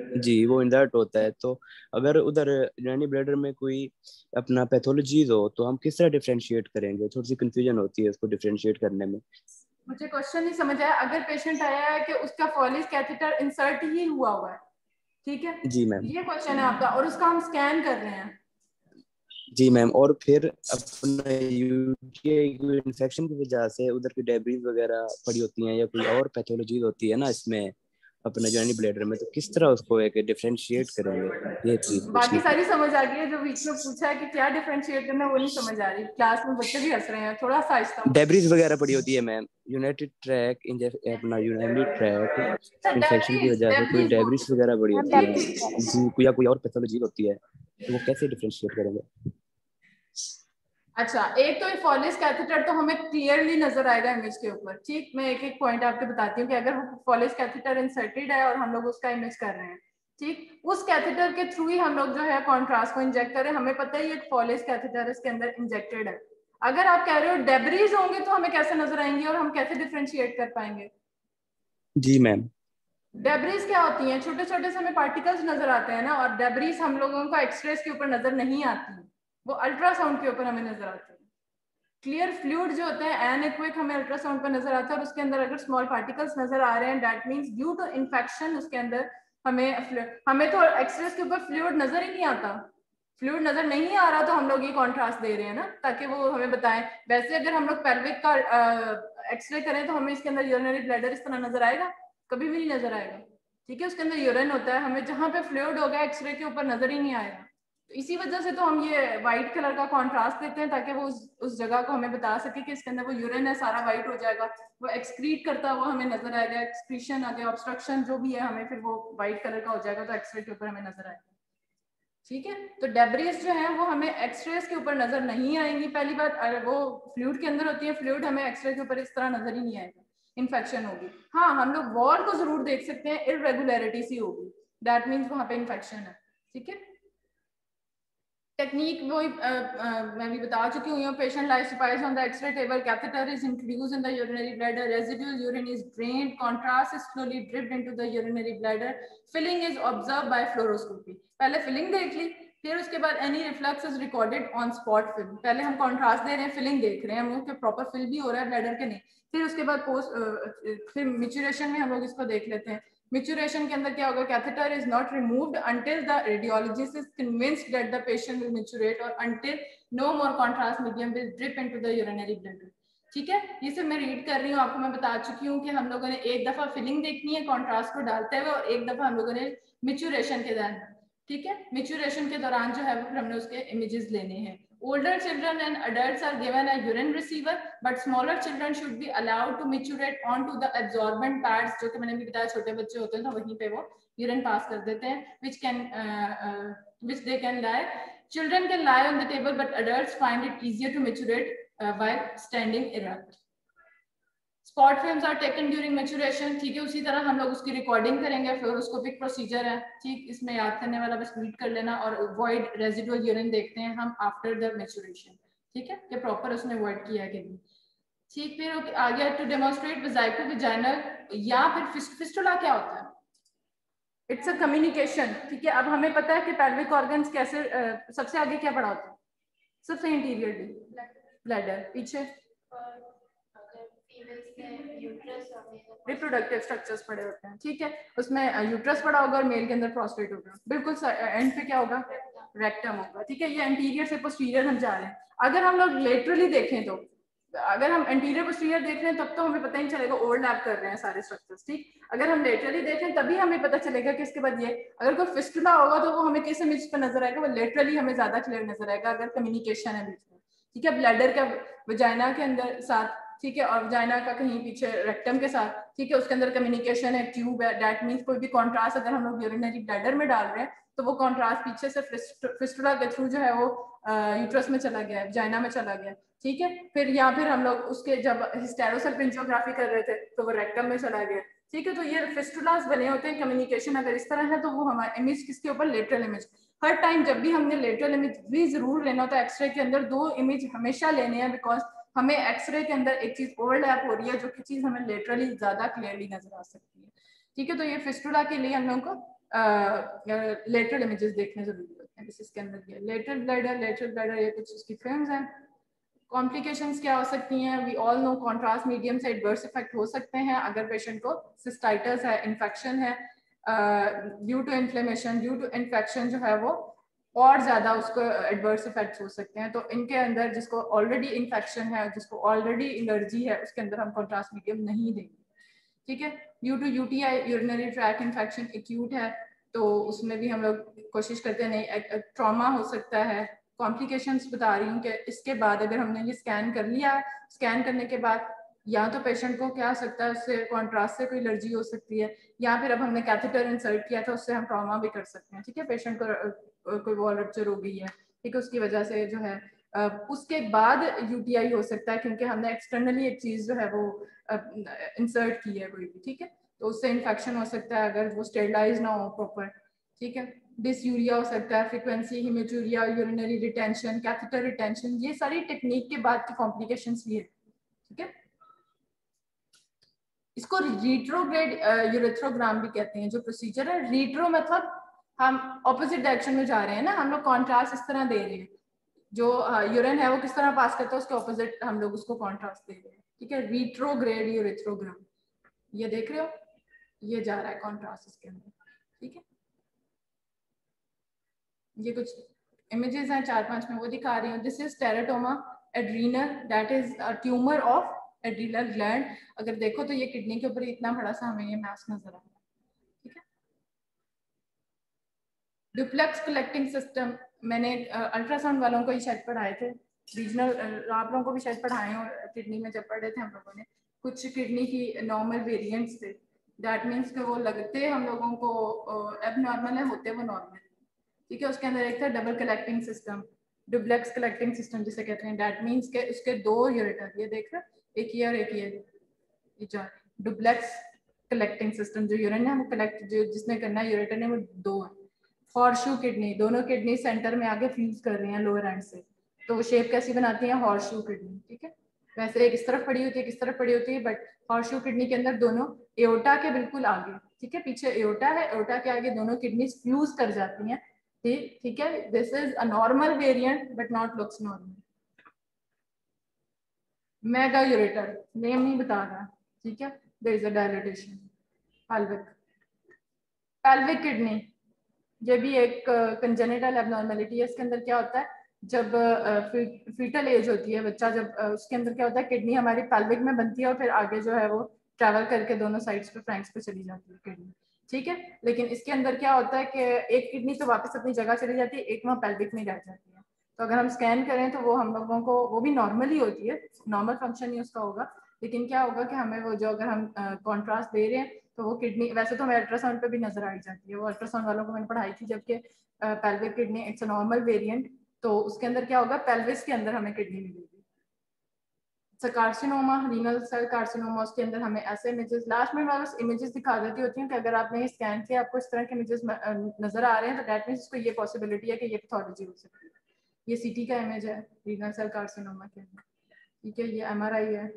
जी वो इंदर्ट होता है। तो अगर उधर यूनानी ब्लैडर में कोई अपना पैथोलॉजीज हो तो हम किस तरह डिफ्रेंशिएट करेंगे? थोड़ी सी कंफ्यूजन होती है उसको डिफ्रेंशिएट करने में। मुझे क्वेश्चन नहीं समझ आया। अगर पेशेंट आया है कि उसका फॉलिस कैथेटर इंसर्ट ही हुआ हुआ है ठीक है? जी मैम ये क्वेश्चन है आपका और उसका हम स्कैन कर रहे हैं। जी मैम और फिर अपना इन्फेक्शन की वजह से उधर की डेब्रीज वगैरह पड़ी होती हैं या कोई और पैथोलॉजी होती है ना इसमें? अपने जॉइनी ब्लेडर में तो किस तरह उसको एक डिफरेंशिएट करेंगे? ये चीज़ बाकी सारी समझ आ गई है जो बीच में पूछा है कि क्या डिफरेंशिएट करना वो नहीं समझ आ रही। क्लास में बच्चे भी हंस रहे हैं थोड़ा सा आहिस्ता डेब्रीज वगैरह पड़ी होती है मैम यूनाइटेड ट्रैक अपना यूनाइटेड ट्रैक इन्फेक्शन की वजह से कोई डेब्रीज वगैरह पड़ी होती है। जी या कोई और पैथोलॉजी होती है तो वो कैसे डिफरेंशिएट करेंगे? अच्छा एक तो फॉलिस कैथेटर तो हमें क्लियरली नज़र आएगा इमेज के ऊपर। ठीक मैं एक एक पॉइंट आपको बताती हूँ कि अगर फॉलिस कैथेटर इंसर्टेड है और हम लोग उसका इमेज कर रहे हैं ठीक? उस कैथेटर के थ्रू ही हम लोग जो है कॉन्ट्रास्ट को इंजेक्ट करें। हमें पता है ये फॉलिस कैथेटर इसके अंदर इंजेक्टेड है। अगर आप कह रहे हो डेबरीज होंगे तो हमें कैसे नज़र आएँगे और हम कैसे डिफ्रेंशिएट कर पाएँगे? जी मैम डेबरीज क्या होती हैं? छोटे छोटे से हमें पार्टिकल्स नज़र आते हैं ना और डेबरीज हम लोगों को एक्सरेस के ऊपर नज़र नहीं आती। है वो अल्ट्रासाउंड के ऊपर हमें नज़र आते हैं। क्लियर फ्लूड जो होता है एन एक्विक हमें अल्ट्रासाउंड पर नज़र आता है और उसके अंदर अगर स्मॉल पार्टिकल्स नज़र आ रहे हैं that means due to infection उसके अंदर हमें हमें तो एक्सरेस के ऊपर फ्लूड नज़र ही नहीं आता। फ्लूड नज़र नहीं आ रहा तो हम लोग ये कॉन्ट्रास्ट दे रहे हैं ना, ताकि वो हमें बताएँ। वैसे अगर हम लोग पेल्विक का एक्सरे करें तो हमें इसके अंदर यूरिनरी ब्लैडर इस तरह नज़र आएगा? कभी भी नहीं नज़र आएगा। ठीक है, उसके अंदर यूरिन होता है, हमें जहाँ पे फ्लूड होगा एक्सरे के ऊपर नज़र ही नहीं आएगा। इसी वजह से तो हम ये व्हाइट कलर का कॉन्ट्रास्ट देते हैं ताकि वो उस उस जगह को हमें बता सके कि इसके अंदर वो यूरिन है, सारा व्हाइट हो जाएगा। वो एक्सक्रीट करता हुआ हमें नज़र आएगा एक्सक्रीशन आ गया ऑब्स्ट्रक्शन जो भी है हमें, फिर वो व्हाइट कलर का हो जाएगा तो एक्सरे के ऊपर हमें नज़र आएगा। ठीक है? तो डेबरीज जो है, वो हमें एक्सरेज के ऊपर नज़र नहीं आएँगी। पहली बात, अगर वो फ्लूड के अंदर होती है फ्लूड हमें एक्सरे के ऊपर इस तरह नज़र ही नहीं आएगा। इन्फेक्शन होगी। हाँ हम लोग वॉर को ज़रूर देख सकते हैं इरेगुलरिटी सी होगी। दैट मीन्स वहाँ पे इन्फेक्शन है। ठीक है? टेक्निक वो मैं भी बता चुकी हूँ patient lies supine on the X-ray table catheter is introduce in the urinary bladder residual urine is drained contrast is slowly dripped into the urinary bladder filling is observe by fluoroscopy पहले filling देख ली, फिर उसके बाद any reflux is recorded on spot film पहले हम contrast दे रहे हैं फिलिंग देख रहे हैं हम लोग प्रॉपर फिल भी हो रहा है ब्लैडर के नहीं. फिर उसके बाद पोस्ट फिर मिचुरेशन में हम लोग इसको देख लेते हैं. Maturation के अंदर क्या होगा catheter is not removed until the radiologist is convinced that the patient will maturate or until no more contrast medium will drip into the urinary bladder. ठीक है ये सब मैं रीड कर रही हूँ आपको मैं बता चुकी हूँ कि हम लोगों ने एक दफ़ा फिलिंग देखनी है कॉन्ट्रास्ट को डालते हुए और एक दफ़ा हम लोगों ने मिचुरेशन के दौरान ठीक है? मेच्योरेशन के दौरान जो है वो हमने उसके इमेजेस लेने हैं। Older children and adult are given a urine receiver but smaller children should be allowed to micturate on to the absorbent pads जो कि मैंने भी बताया छोटे बच्चे होते हैं ना, वहीं पे वो यूरिन पास कर देते हैं which can which they can lie children can lie on the table but adult find it easier to micturate by standing erect spot films are taken during micturition ठीक है, उसी तरह हम लोग उसकी रिकॉर्डिंग करेंगे फ्लोरोस्कोपिक प्रोसीजर है, ठीक, इसमें याद करने वाला बस रीड कर लेना और वॉइड रेजिडुअल यूरिन देखते हैं हम आफ्टर द मेचुरेशन ठीक है, कि प्रॉपर उसने वॉइड किया है कि नहीं। ठीक, फिर आ गया टू डेमोन्स्ट्रेट विजाइको विजाइनल या फिर फिस्टुला क्या होता है? इट्स अ कम्युनिकेशन ठीक है, अब हमें पता है कि पेल्विक ऑर्गन्स कैसे सबसे आगे क्या पड़ा होता है? सबसे इंटीरियर ब्लैडर पीछे? रिप्रोडक्टिव स्ट्रक्चर्स पड़े होते हैं, ठीक है? उसमें यूट्रस पड़ा होगा और मेल के अंदर प्रोस्टेट होगा। बिल्कुल एंड पे क्या होगा? रेक्टम होगा, ठीक है? ये एंटीरियर से पोस्टीरियर हम जा रहे हैं। अगर हम लोग लेटरली देखें तो अगर हम एंटीरियर पोस्टीरियर देख रहे हैं, तब तो हमें पता ही चलेगा ओवरलैप कर रहे हैं सारे स्ट्रक्चर्स ठीक? अगर हम लेटरली देखें, तभी हमें पता चलेगा कि इसके बाद ये, अगर कोई फिस्टुला होगा तो वो हमें किस इमेज पर नज़र आएगा? वो लेटरली हमें ज़्यादा क्लियर नज़र आएगा, अगर कम्युनिकेशन है बीच में, ठीक है? ब्लैडर का वजाइना के अंदर साथ ठीक है, और वजाइना का कहीं पीछे रेक्टम के साथ, ठीक है, उसके अंदर कम्युनिकेशन है ट्यूब है डेट मीन्स कोई भी कॉन्ट्रास्ट अगर हम लोग यूरिनरी ब्लैडर में डाल रहे हैं तो वो कॉन्ट्रास्ट पीछे से फिस्टुला के थ्रू जो है वो यूट्रस में चला गया है वजाइना में चला गया ठीक है? फिर या फिर हम लोग उसके जब हिस्टेरोसल्पिंजियोग्राफी कर रहे थे तो वो रेक्टम में चला गया ठीक है? तो ये फिस्टुलास बने होते हैं कम्युनिकेशन अगर इस तरह है तो वो हमारा इमेज किसके ऊपर? लेटरल इमेज हर टाइम जब भी हमने लेटरल इमेज भी ज़रूर लेना होता है एक्सरे के अंदर दो इमेज हमेशा लेने हैं बिकॉज़ हमें एक्सरे के अंदर एक चीज़ ओवरलैप हो रही है, जो कि चीज़ हमें लेटरली ज़्यादा क्लियरली नज़र आ सकती है। ठीक है तो ये फिस्टुला के लिए हम लोगों को लेटरल इमेजेस देखने ज़रूरी होते हैं। इसके अंदर ये लेटरल ब्लैडर लेटरल ब्लैडर ये कुछ उसकी फिल्म्स हैं। कॉम्प्लिकेशंस क्या हो सकती हैं? We all know contrast medium से एडवर्स इफ़ेक्ट हो सकते हैं। अगर पेशेंट को सिस्टाइटस है इन्फेक्शन है due to inflammation due to infection जो है वो और ज़्यादा उसको एडवर्स इफेक्ट्स हो सकते हैं। तो इनके अंदर जिसको ऑलरेडी इन्फेक्शन है, जिसको ऑलरेडी एलर्जी है, उसके अंदर हम कॉन्ट्रास्ट मीडियम नहीं देंगे। ठीक है? Due to UTI urinary tract infection acute है तो उसमें भी हम लोग कोशिश करते हैं, नहीं ट्रॉमा हो सकता है। कॉम्प्लिकेशंस बता रही हूँ कि इसके बाद अगर हमने ये स्कैन कर लिया स्कैन करने के बाद या तो पेशेंट को क्या हो सकता है, उससे कॉन्ट्रास्ट से कोई एलर्जी हो सकती है, या फिर अब हमने कैथेटर इंसर्ट किया था, उससे हम ट्रॉमा भी कर सकते हैं। ठीक है? पेशेंट को कोई वॉल रप्चर हो गई है, ठीक है, उसकी वजह से जो है उसके बाद यूटीआई हो सकता है, क्योंकि हमने एक्सटर्नली एक चीज़ जो है वो इंसर्ट की है कोई भी, ठीक है? तो उससे इन्फेक्शन हो सकता है अगर वो स्टेरलाइज ना हो प्रॉपर ठीक है? डिसयूरिया हो सकता है frequency haematuria urinary retention catheter retention ये सारी टेक्निक के बाद की कॉम्प्लिकेशंस भी है, ठीक है? इसको रिट्रोग्रेड यूरेथ्रोग्राम भी कहते हैं, जो प्रोसीजर है रीट्रो मतलब हम ऑपोजिट डायरेक्शन में जा रहे हैं ना, हम लोग कॉन्ट्रास्ट इस तरह दे रहे हैं। जो यूरिन है वो किस तरह पास करता है, उसके ऑपोजिट हम लोग उसको कॉन्ट्रास्ट दे रहे हैं। ठीक है? रीट्रोग्रेड यूरेथ्रोग्राम ये देख रहे हो? ये जा रहा है कॉन्ट्रास्ट इसके अंदर। ठीक है? ये कुछ इमेजेस हैं चार पाँच में, वो दिखा रही हूँ। This is teratoma adrenal that is tumour of adrenal gland अगर देखो तो ये किडनी के ऊपर इतना बड़ा सा हमें ये मैस नज़र आ रहा है ठीक है डुप्लेक्स कलेक्टिंग सिस्टम मैंने अल्ट्रासाउंड वालों को ही शायद पढ़ाए थे रीजनल आप लोगों को भी शायद पढ़ाए और किडनी में जब पढ़े थे हम लोगों ने, कुछ किडनी की नॉर्मल वेरिएंट्स थे दैट मीन्स कि वो लगते हम लोगों को अब नॉर्मल है, होते वो नॉर्मल ठीक है, उसके अंदर एक था double collecting system duplex collecting system जिसे कहते हैं दैट मीन्स के उसके दो यूरेटर ये देख रहे, एक ईयर एक ईयर ये जा डुप्लेक्स कलेक्टिंग सिस्टम जो यूरिन है वो कलेक्ट जो जिसने करना है यूरेटर ने वो दो है। हॉर्शू किडनी दोनों किडनी सेंटर में आगे फ्यूज कर रही हैं लोअर एंड से। तो वो शेप कैसी बनाती है? हॉर्शू किडनी ठीक है? वैसे एक इस तरफ़ पड़ी होती है किस तरफ़ पड़ी होती है बट हॉर्शू किडनी के अंदर दोनों एओटा के बिल्कुल आगे, ठीक है? पीछे एओटा है एओटा के आगे दोनों किडनी फ्यूज कर जाती हैं ठीक है? This is a normal variant but not looks normal mega ureter name नहीं बता रहा, ठीक है? There is a dilatation pelvic pelvic kidney ये भी एक कंजेनिटल एबनॉर्मेलिटी है, इसके अंदर क्या होता है? जब फीटल एज होती है बच्चा, जब उसके अंदर क्या होता है? किडनी हमारी पैल्विक में बनती है और फिर आगे जो है वो ट्रैवल करके दोनों साइड्स पे फ्रैंक्स पे चली जाती है किडनी ठीक है? लेकिन इसके अंदर क्या होता है कि एक किडनी तो वापस अपनी जगह चली जाती है, एक वहाँ पैल्विक में रह जाती है। तो अगर हम स्कैन करें तो वो हम लोगों को, वो भी नॉर्मल ही होती है नॉर्मल फ़ंक्शन ही उसका होगा। लेकिन क्या होगा कि हमें वो जो अगर हम कॉन्ट्रास्ट दे रहे हैं तो वो किडनी वैसे तो हमें अल्ट्रासाउंड पे भी नज़र आई जाती है। वो अल्ट्रासाउंड वालों को मैंने पढ़ाई थी जबकि pelvic kidney it's normal variant तो उसके अंदर क्या होगा? पेल्विस के अंदर हमें किडनी मिलेगी। कार्सिनोमा रीनल सेल कार्सिनोमा उसके अंदर हमें ऐसे इमेजेस लास्ट में बस इमेजेस दिखा देती होती हूँ कि अगर आपने स्कैन किया, आपको इस तरह के इमेजेस नज़र आ रहे हैं तो डेट मीन्स इसको ये पॉसिबिलिटी है कि ये पैथोलॉजी हो सकती है। ये सीटी का इमेज है रीनल सेल कार्सिनोमा के अंदर। ठीक है, ये एमआरआई है।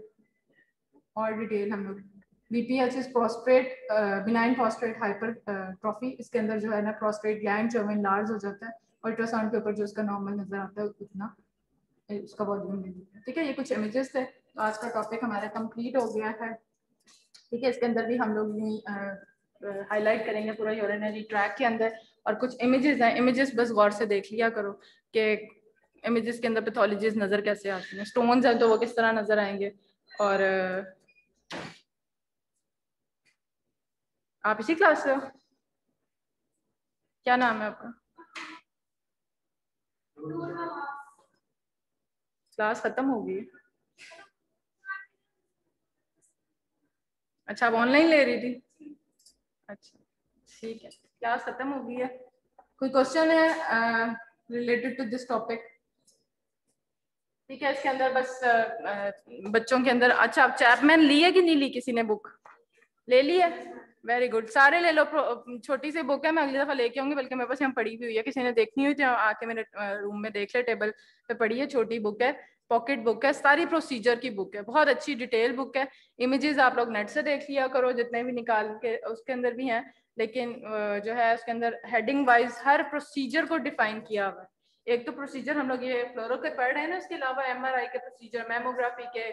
और डिटेल हम लोग BPH is prostate benign prostate hypertrophy इसके अंदर जो है ना प्रोस्ट्रेट ग्लैंड जो है लार्ज हो जाता है। अल्ट्रासाउंड के ऊपर जो उसका नॉर्मल नज़र आता है, उतना उसका वॉल्यूम नहीं दिखता ठीक है, ये कुछ इमेजेस थे। तो आज का टॉपिक हमारा कंप्लीट हो गया है। ठीक है, इसके अंदर भी हम लोग यूँ हाईलाइट करेंगे पूरा यूरिनरी ट्रैक के अंदर। और कुछ इमेजेस हैं। इमेजेस बस गौर से देख लिया करो कि इमेजेस के अंदर पैथोलॉजीज नज़र कैसे आती हैं। स्टोन्स हैं तो वो किस तरह नज़र आएँगे? और आप इसी क्लास से हो? क्या नाम है आपका? क्लास खत्म हो गई अच्छा आप ऑनलाइन ले रही थी? अच्छा ठीक है। क्लास खत्म हो गई है। कोई क्वेश्चन है रिलेटेड टू दिस टॉपिक ठीक है इसके अंदर बस uh, बच्चों के अंदर। अच्छा आप चैपमैन ली है कि नहीं ली किसी ने बुक ले ली है? वेरी गुड सारे ले लो छोटी सी बुक है, मैं अगली दफ़ा लेके आऊँगी, बल्कि मेरे पास यहाँ पड़ी भी हुई है। किसी ने देखनी हुई तो आके मेरे रूम में देख ले टेबल पे पड़ी है, छोटी बुक है पॉकेट बुक है, सारी प्रोसीजर की बुक है। बहुत अच्छी डिटेल बुक है। इमेजेस आप लोग नेट से देख लिया करो, जितने भी निकाल के उसके अंदर भी हैं। लेकिन जो है, उसके अंदर हेडिंग वाइज हर प्रोसीजर को डिफाइन किया हुआ है। एक तो प्रोसीजर हम लोग ये फ्लोरो के पढ़ रहे हैं ना, उसके अलावा एमआरआई के प्रोसीजर मेमोग्राफी के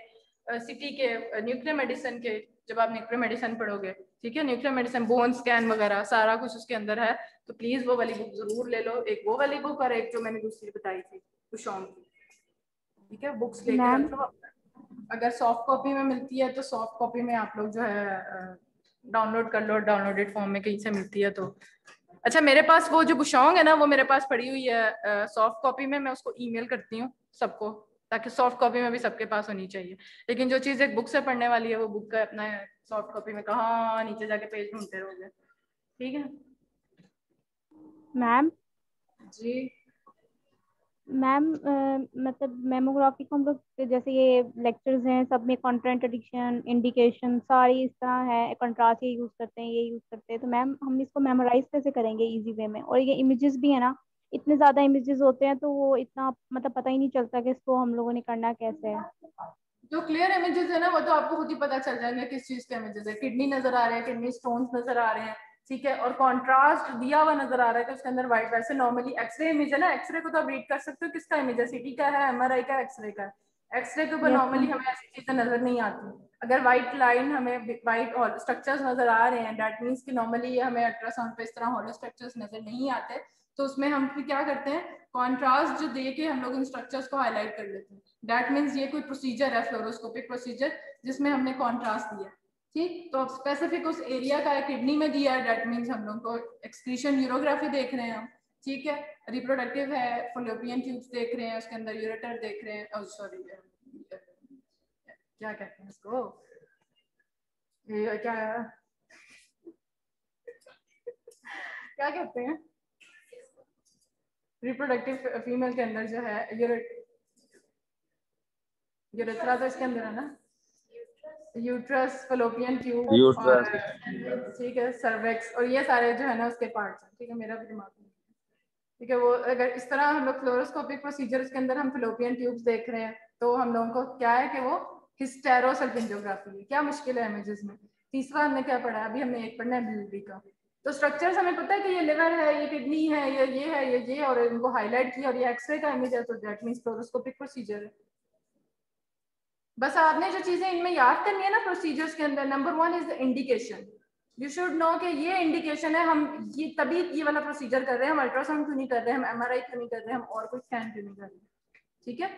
सिटी के न्यूक्लियर मेडिसिन के जब आप न्यूक्लियर मेडिसिन पढ़ोगे ठीक है? न्यूक्लियर मेडिसिन बोन स्कैन वगैरह सारा कुछ उसके अंदर है तो प्लीज़ वो वाली बुक ज़रूर ले लो। एक वो वाली बुक और एक जो मैंने दूसरी बताई थी कुशोम की। ठीक है? बुक्स लेके रख। अगर सॉफ्ट कॉपी में मिलती है तो सॉफ्ट कॉपी में आप लोग जो है डाउनलोड कर लो डाउनलोडेड फॉर्म में कहीं से मिलती है तो। अच्छा मेरे पास वो जो बुशोंग है ना वो मेरे पास पड़ी हुई है सॉफ्ट कॉपी में मैं उसको ईमेल करती हूँ सबको। ताकि सॉफ्ट कॉपी में भी सबके पास होनी चाहिए। लेकिन जो चीज़ एक बुक से पढ़ने वाली है वो बुक का अपना सॉफ्ट कॉपी में कहा नीचे जाके पेज ढूंढते रहोगे। ठीक है? मैम जी। मैम मतलब मेमोग्राफी को हम लोग जैसे ये लेक्चर्स हैं सब में कॉन्ट्रेंडिक्शन इंडिकेशन सारी इस तरह है कंट्रास्ट ये यूज़ करते हैं ये यूज़ करते हैं। तो मैम हम इसको मेमोराइज कैसे करेंगे इजी वे में? और ये इमेजेस भी है ना इतने ज़्यादा इमेजेस होते हैं तो वो इतना मतलब पता ही नहीं चलता कि इसको हम लोगों ने करना कैसे है। जो क्लियर इमेजेस है ना वो तो आपको खुद ही पता चल जाएँगे किस चीज़ के इमेजेस है। किडनी नज़र आ रहे हैं किडनी स्टोन नज़र आ रहे हैं ठीक है? और कॉन्ट्रास्ट दिया हुआ नज़र आ रहा है कि उसके अंदर व्हाइट वैसे नॉर्मली एक्सरे इमेज है ना एक्सरे को तो आप रीड कर सकते हो किसका इमेज है? सिटी का है एमआरआई का एक्सरे का एक्सरे के ऊपर नॉर्मली हमें ऐसी चीज़ें नज़र नहीं आती। अगर व्हाइट लाइन हमें व्हाइट और स्ट्रक्चर्स नज़र आ रहे हैं डेट मीन्स कि नॉर्मली हमें अल्ट्रासाउंड पे इस तरह हॉलो स्ट्रक्चर्स नज़र नहीं आते। तो उसमें हम फिर क्या करते हैं? कॉन्ट्रास्ट जो दे के हम लोग इन स्ट्रक्चर्स को हाईलाइट कर लेते हैं। दैट मीन्स ये कोई प्रोसीजर है फ्लोरोस्कोपिक प्रोसीजर जिसमें हमने कॉन्ट्रास्ट दिया। ठीक? तो अब स्पेसिफिक उस एरिया का किडनी में दिया है दैट मीन्स हम लोग को एक्सक्रीशन यूरोग्राफी देख रहे हैं हम। ठीक है? रिप्रोडक्टिव है फोलोपियन ट्यूब्स देख रहे हैं, उसके अंदर यूरेटर देख रहे हैं। सॉरी क्या कहते हैं इसको? क्या *laughs* क्या कहते हैं? रिप्रोडक्टिव फीमेल के अंदर जो है यूरेथ्रा तो इसके अंदर है ना? यूट्रस फलोपियन ट्यूब ठीक है सर्वेक्स और ये सारे जो है ना उसके पार्ट्स हैं ठीक है मेरा भी दिमाग में ठीक है वो अगर इस तरह हम लोग फ्लोरोस्कोपिक प्रोसीजर के अंदर हम फिलोपियन ट्यूब्स देख रहे हैं तो हम लोगों को क्या है कि वो हिस्टेरोसल्पिंजोग्राफी है क्या मुश्किल है इमेजेस में? तीसरा हमने क्या पढ़ा अभी हमने एक पढ़ना है बिल्डी का। तो स्ट्रक्चर्स हमें पता है कि ये लिवर है, ये किडनी है, ये ये है, ये ये और इनको हाईलाइट किया और ये एक्सरे का इमेज है तो दैट मींस फ्लोरोस्कोपिक प्रोसीजर है। बस आपने जो चीज़ें इनमें याद करनी है ना प्रोसीजर्स के अंदर number one is the indication you should know कि ये इंडिकेशन है, हम ये तभी ये वाला प्रोसीजर कर रहे हैं, हम अल्ट्रासाउंड क्यों नहीं कर रहे हैं हम एमआरआई क्यों नहीं कर रहे हैं हम और कोई स्कैन क्यों नहीं कर रहे, ठीक है?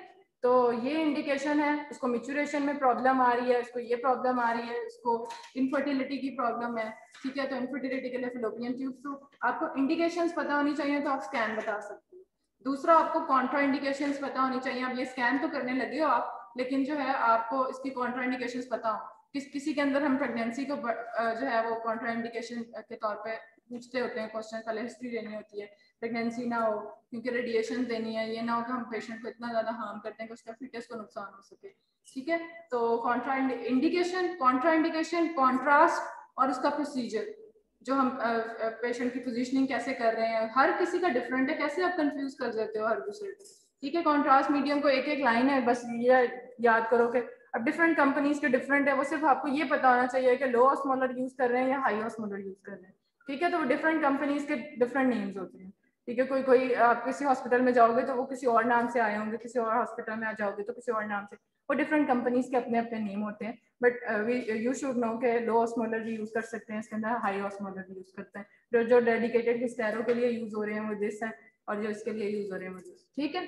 तो ये इंडिकेशन है उसको मिचुरेशन में प्रॉब्लम आ रही है उसको ये प्रॉब्लम आ रही है उसको इनफर्टिलिटी की प्रॉब्लम है। ठीक है तो इनफर्टिलिटी के लिए फिलोपियन ट्यूब तो आपको इंडिकेशन पता होनी चाहिए तो आप स्कैन बता सकते हो। दूसरा, आपको कॉन्ट्रा इंडिकेशन पता होनी चाहिए। आप ये स्कैन तो करने लगे हो आप, लेकिन जो है, आपको इसकी कॉन्ट्रा इंडिकेशन पता हो। किस, किसी के अंदर हम प्रेगनेंसी को जो है, वो कॉन्ट्रा इंडिकेशन के तौर पर पूछते होते हैं क्वेश्चन पहले हिस्ट्री देनी होती है। प्रेगनेंसी ना हो क्योंकि रेडिएशन देनी है, ये ना हो कि हम पेशेंट को इतना ज़्यादा हार्म करते हैं कि उसका फिटनेस को नुकसान हो सके। ठीक है? तो contraindication contraindication contrast और उसका प्रोसीजर जो हम पेशेंट की पोजीशनिंग कैसे कर रहे हैं। हर किसी का डिफरेंट है, कैसे आप कंफ्यूज कर देते हो हर दूसरे को? ठीक है? कॉन्ट्रास्ट मीडियम को एक एक लाइन है, बस ये याद करो कि अब डिफरेंट कंपनीज़ के डिफरेंट है, वो सिर्फ़ आपको ये पता होना चाहिए कि लो ऑस्मोलर यूज़ कर रहे हैं या हाई ऑस्मोलर यूज़ कर रहे हैं। ठीक है? तो डिफरेंट कंपनीज़ के डिफरेंट नेम्स होते हैं। ठीक है, कोई कोई, आप किसी हॉस्पिटल में जाओगे तो वो किसी और नाम से आए होंगे, किसी और हॉस्पिटल में आ जाओगे तो किसी और नाम से। वो डिफरेंट कंपनीज़ के अपने अपने नेम होते हैं but we you should know के लो ऑस्मोलर भी यूज़ कर सकते हैं, इसके अंदर हाई ऑस्मोलर भी यूज़ करते हैं। जो जो डेडिकेटेड हिस्टेरो के लिए यूज़ हो रहे हैं, वो दिस है, और जो इसके लिए यूज़ हो रहे हैं, वो दिस ठीक है?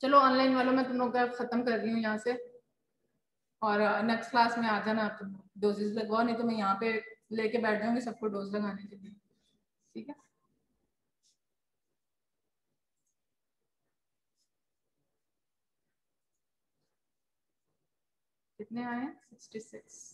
चलो ऑनलाइन वालों में तुम लोग का खत्म कर रही हूँ यहाँ से। और नेक्स्ट क्लास में आ जाना आप तुम डोजेज लगवाओ, नहीं तो मैं यहाँ पे लेके बैठ जाऊँगी सबको डोज लगाने के लिए। ठीक है कितने आए सिक्सटी सिक्स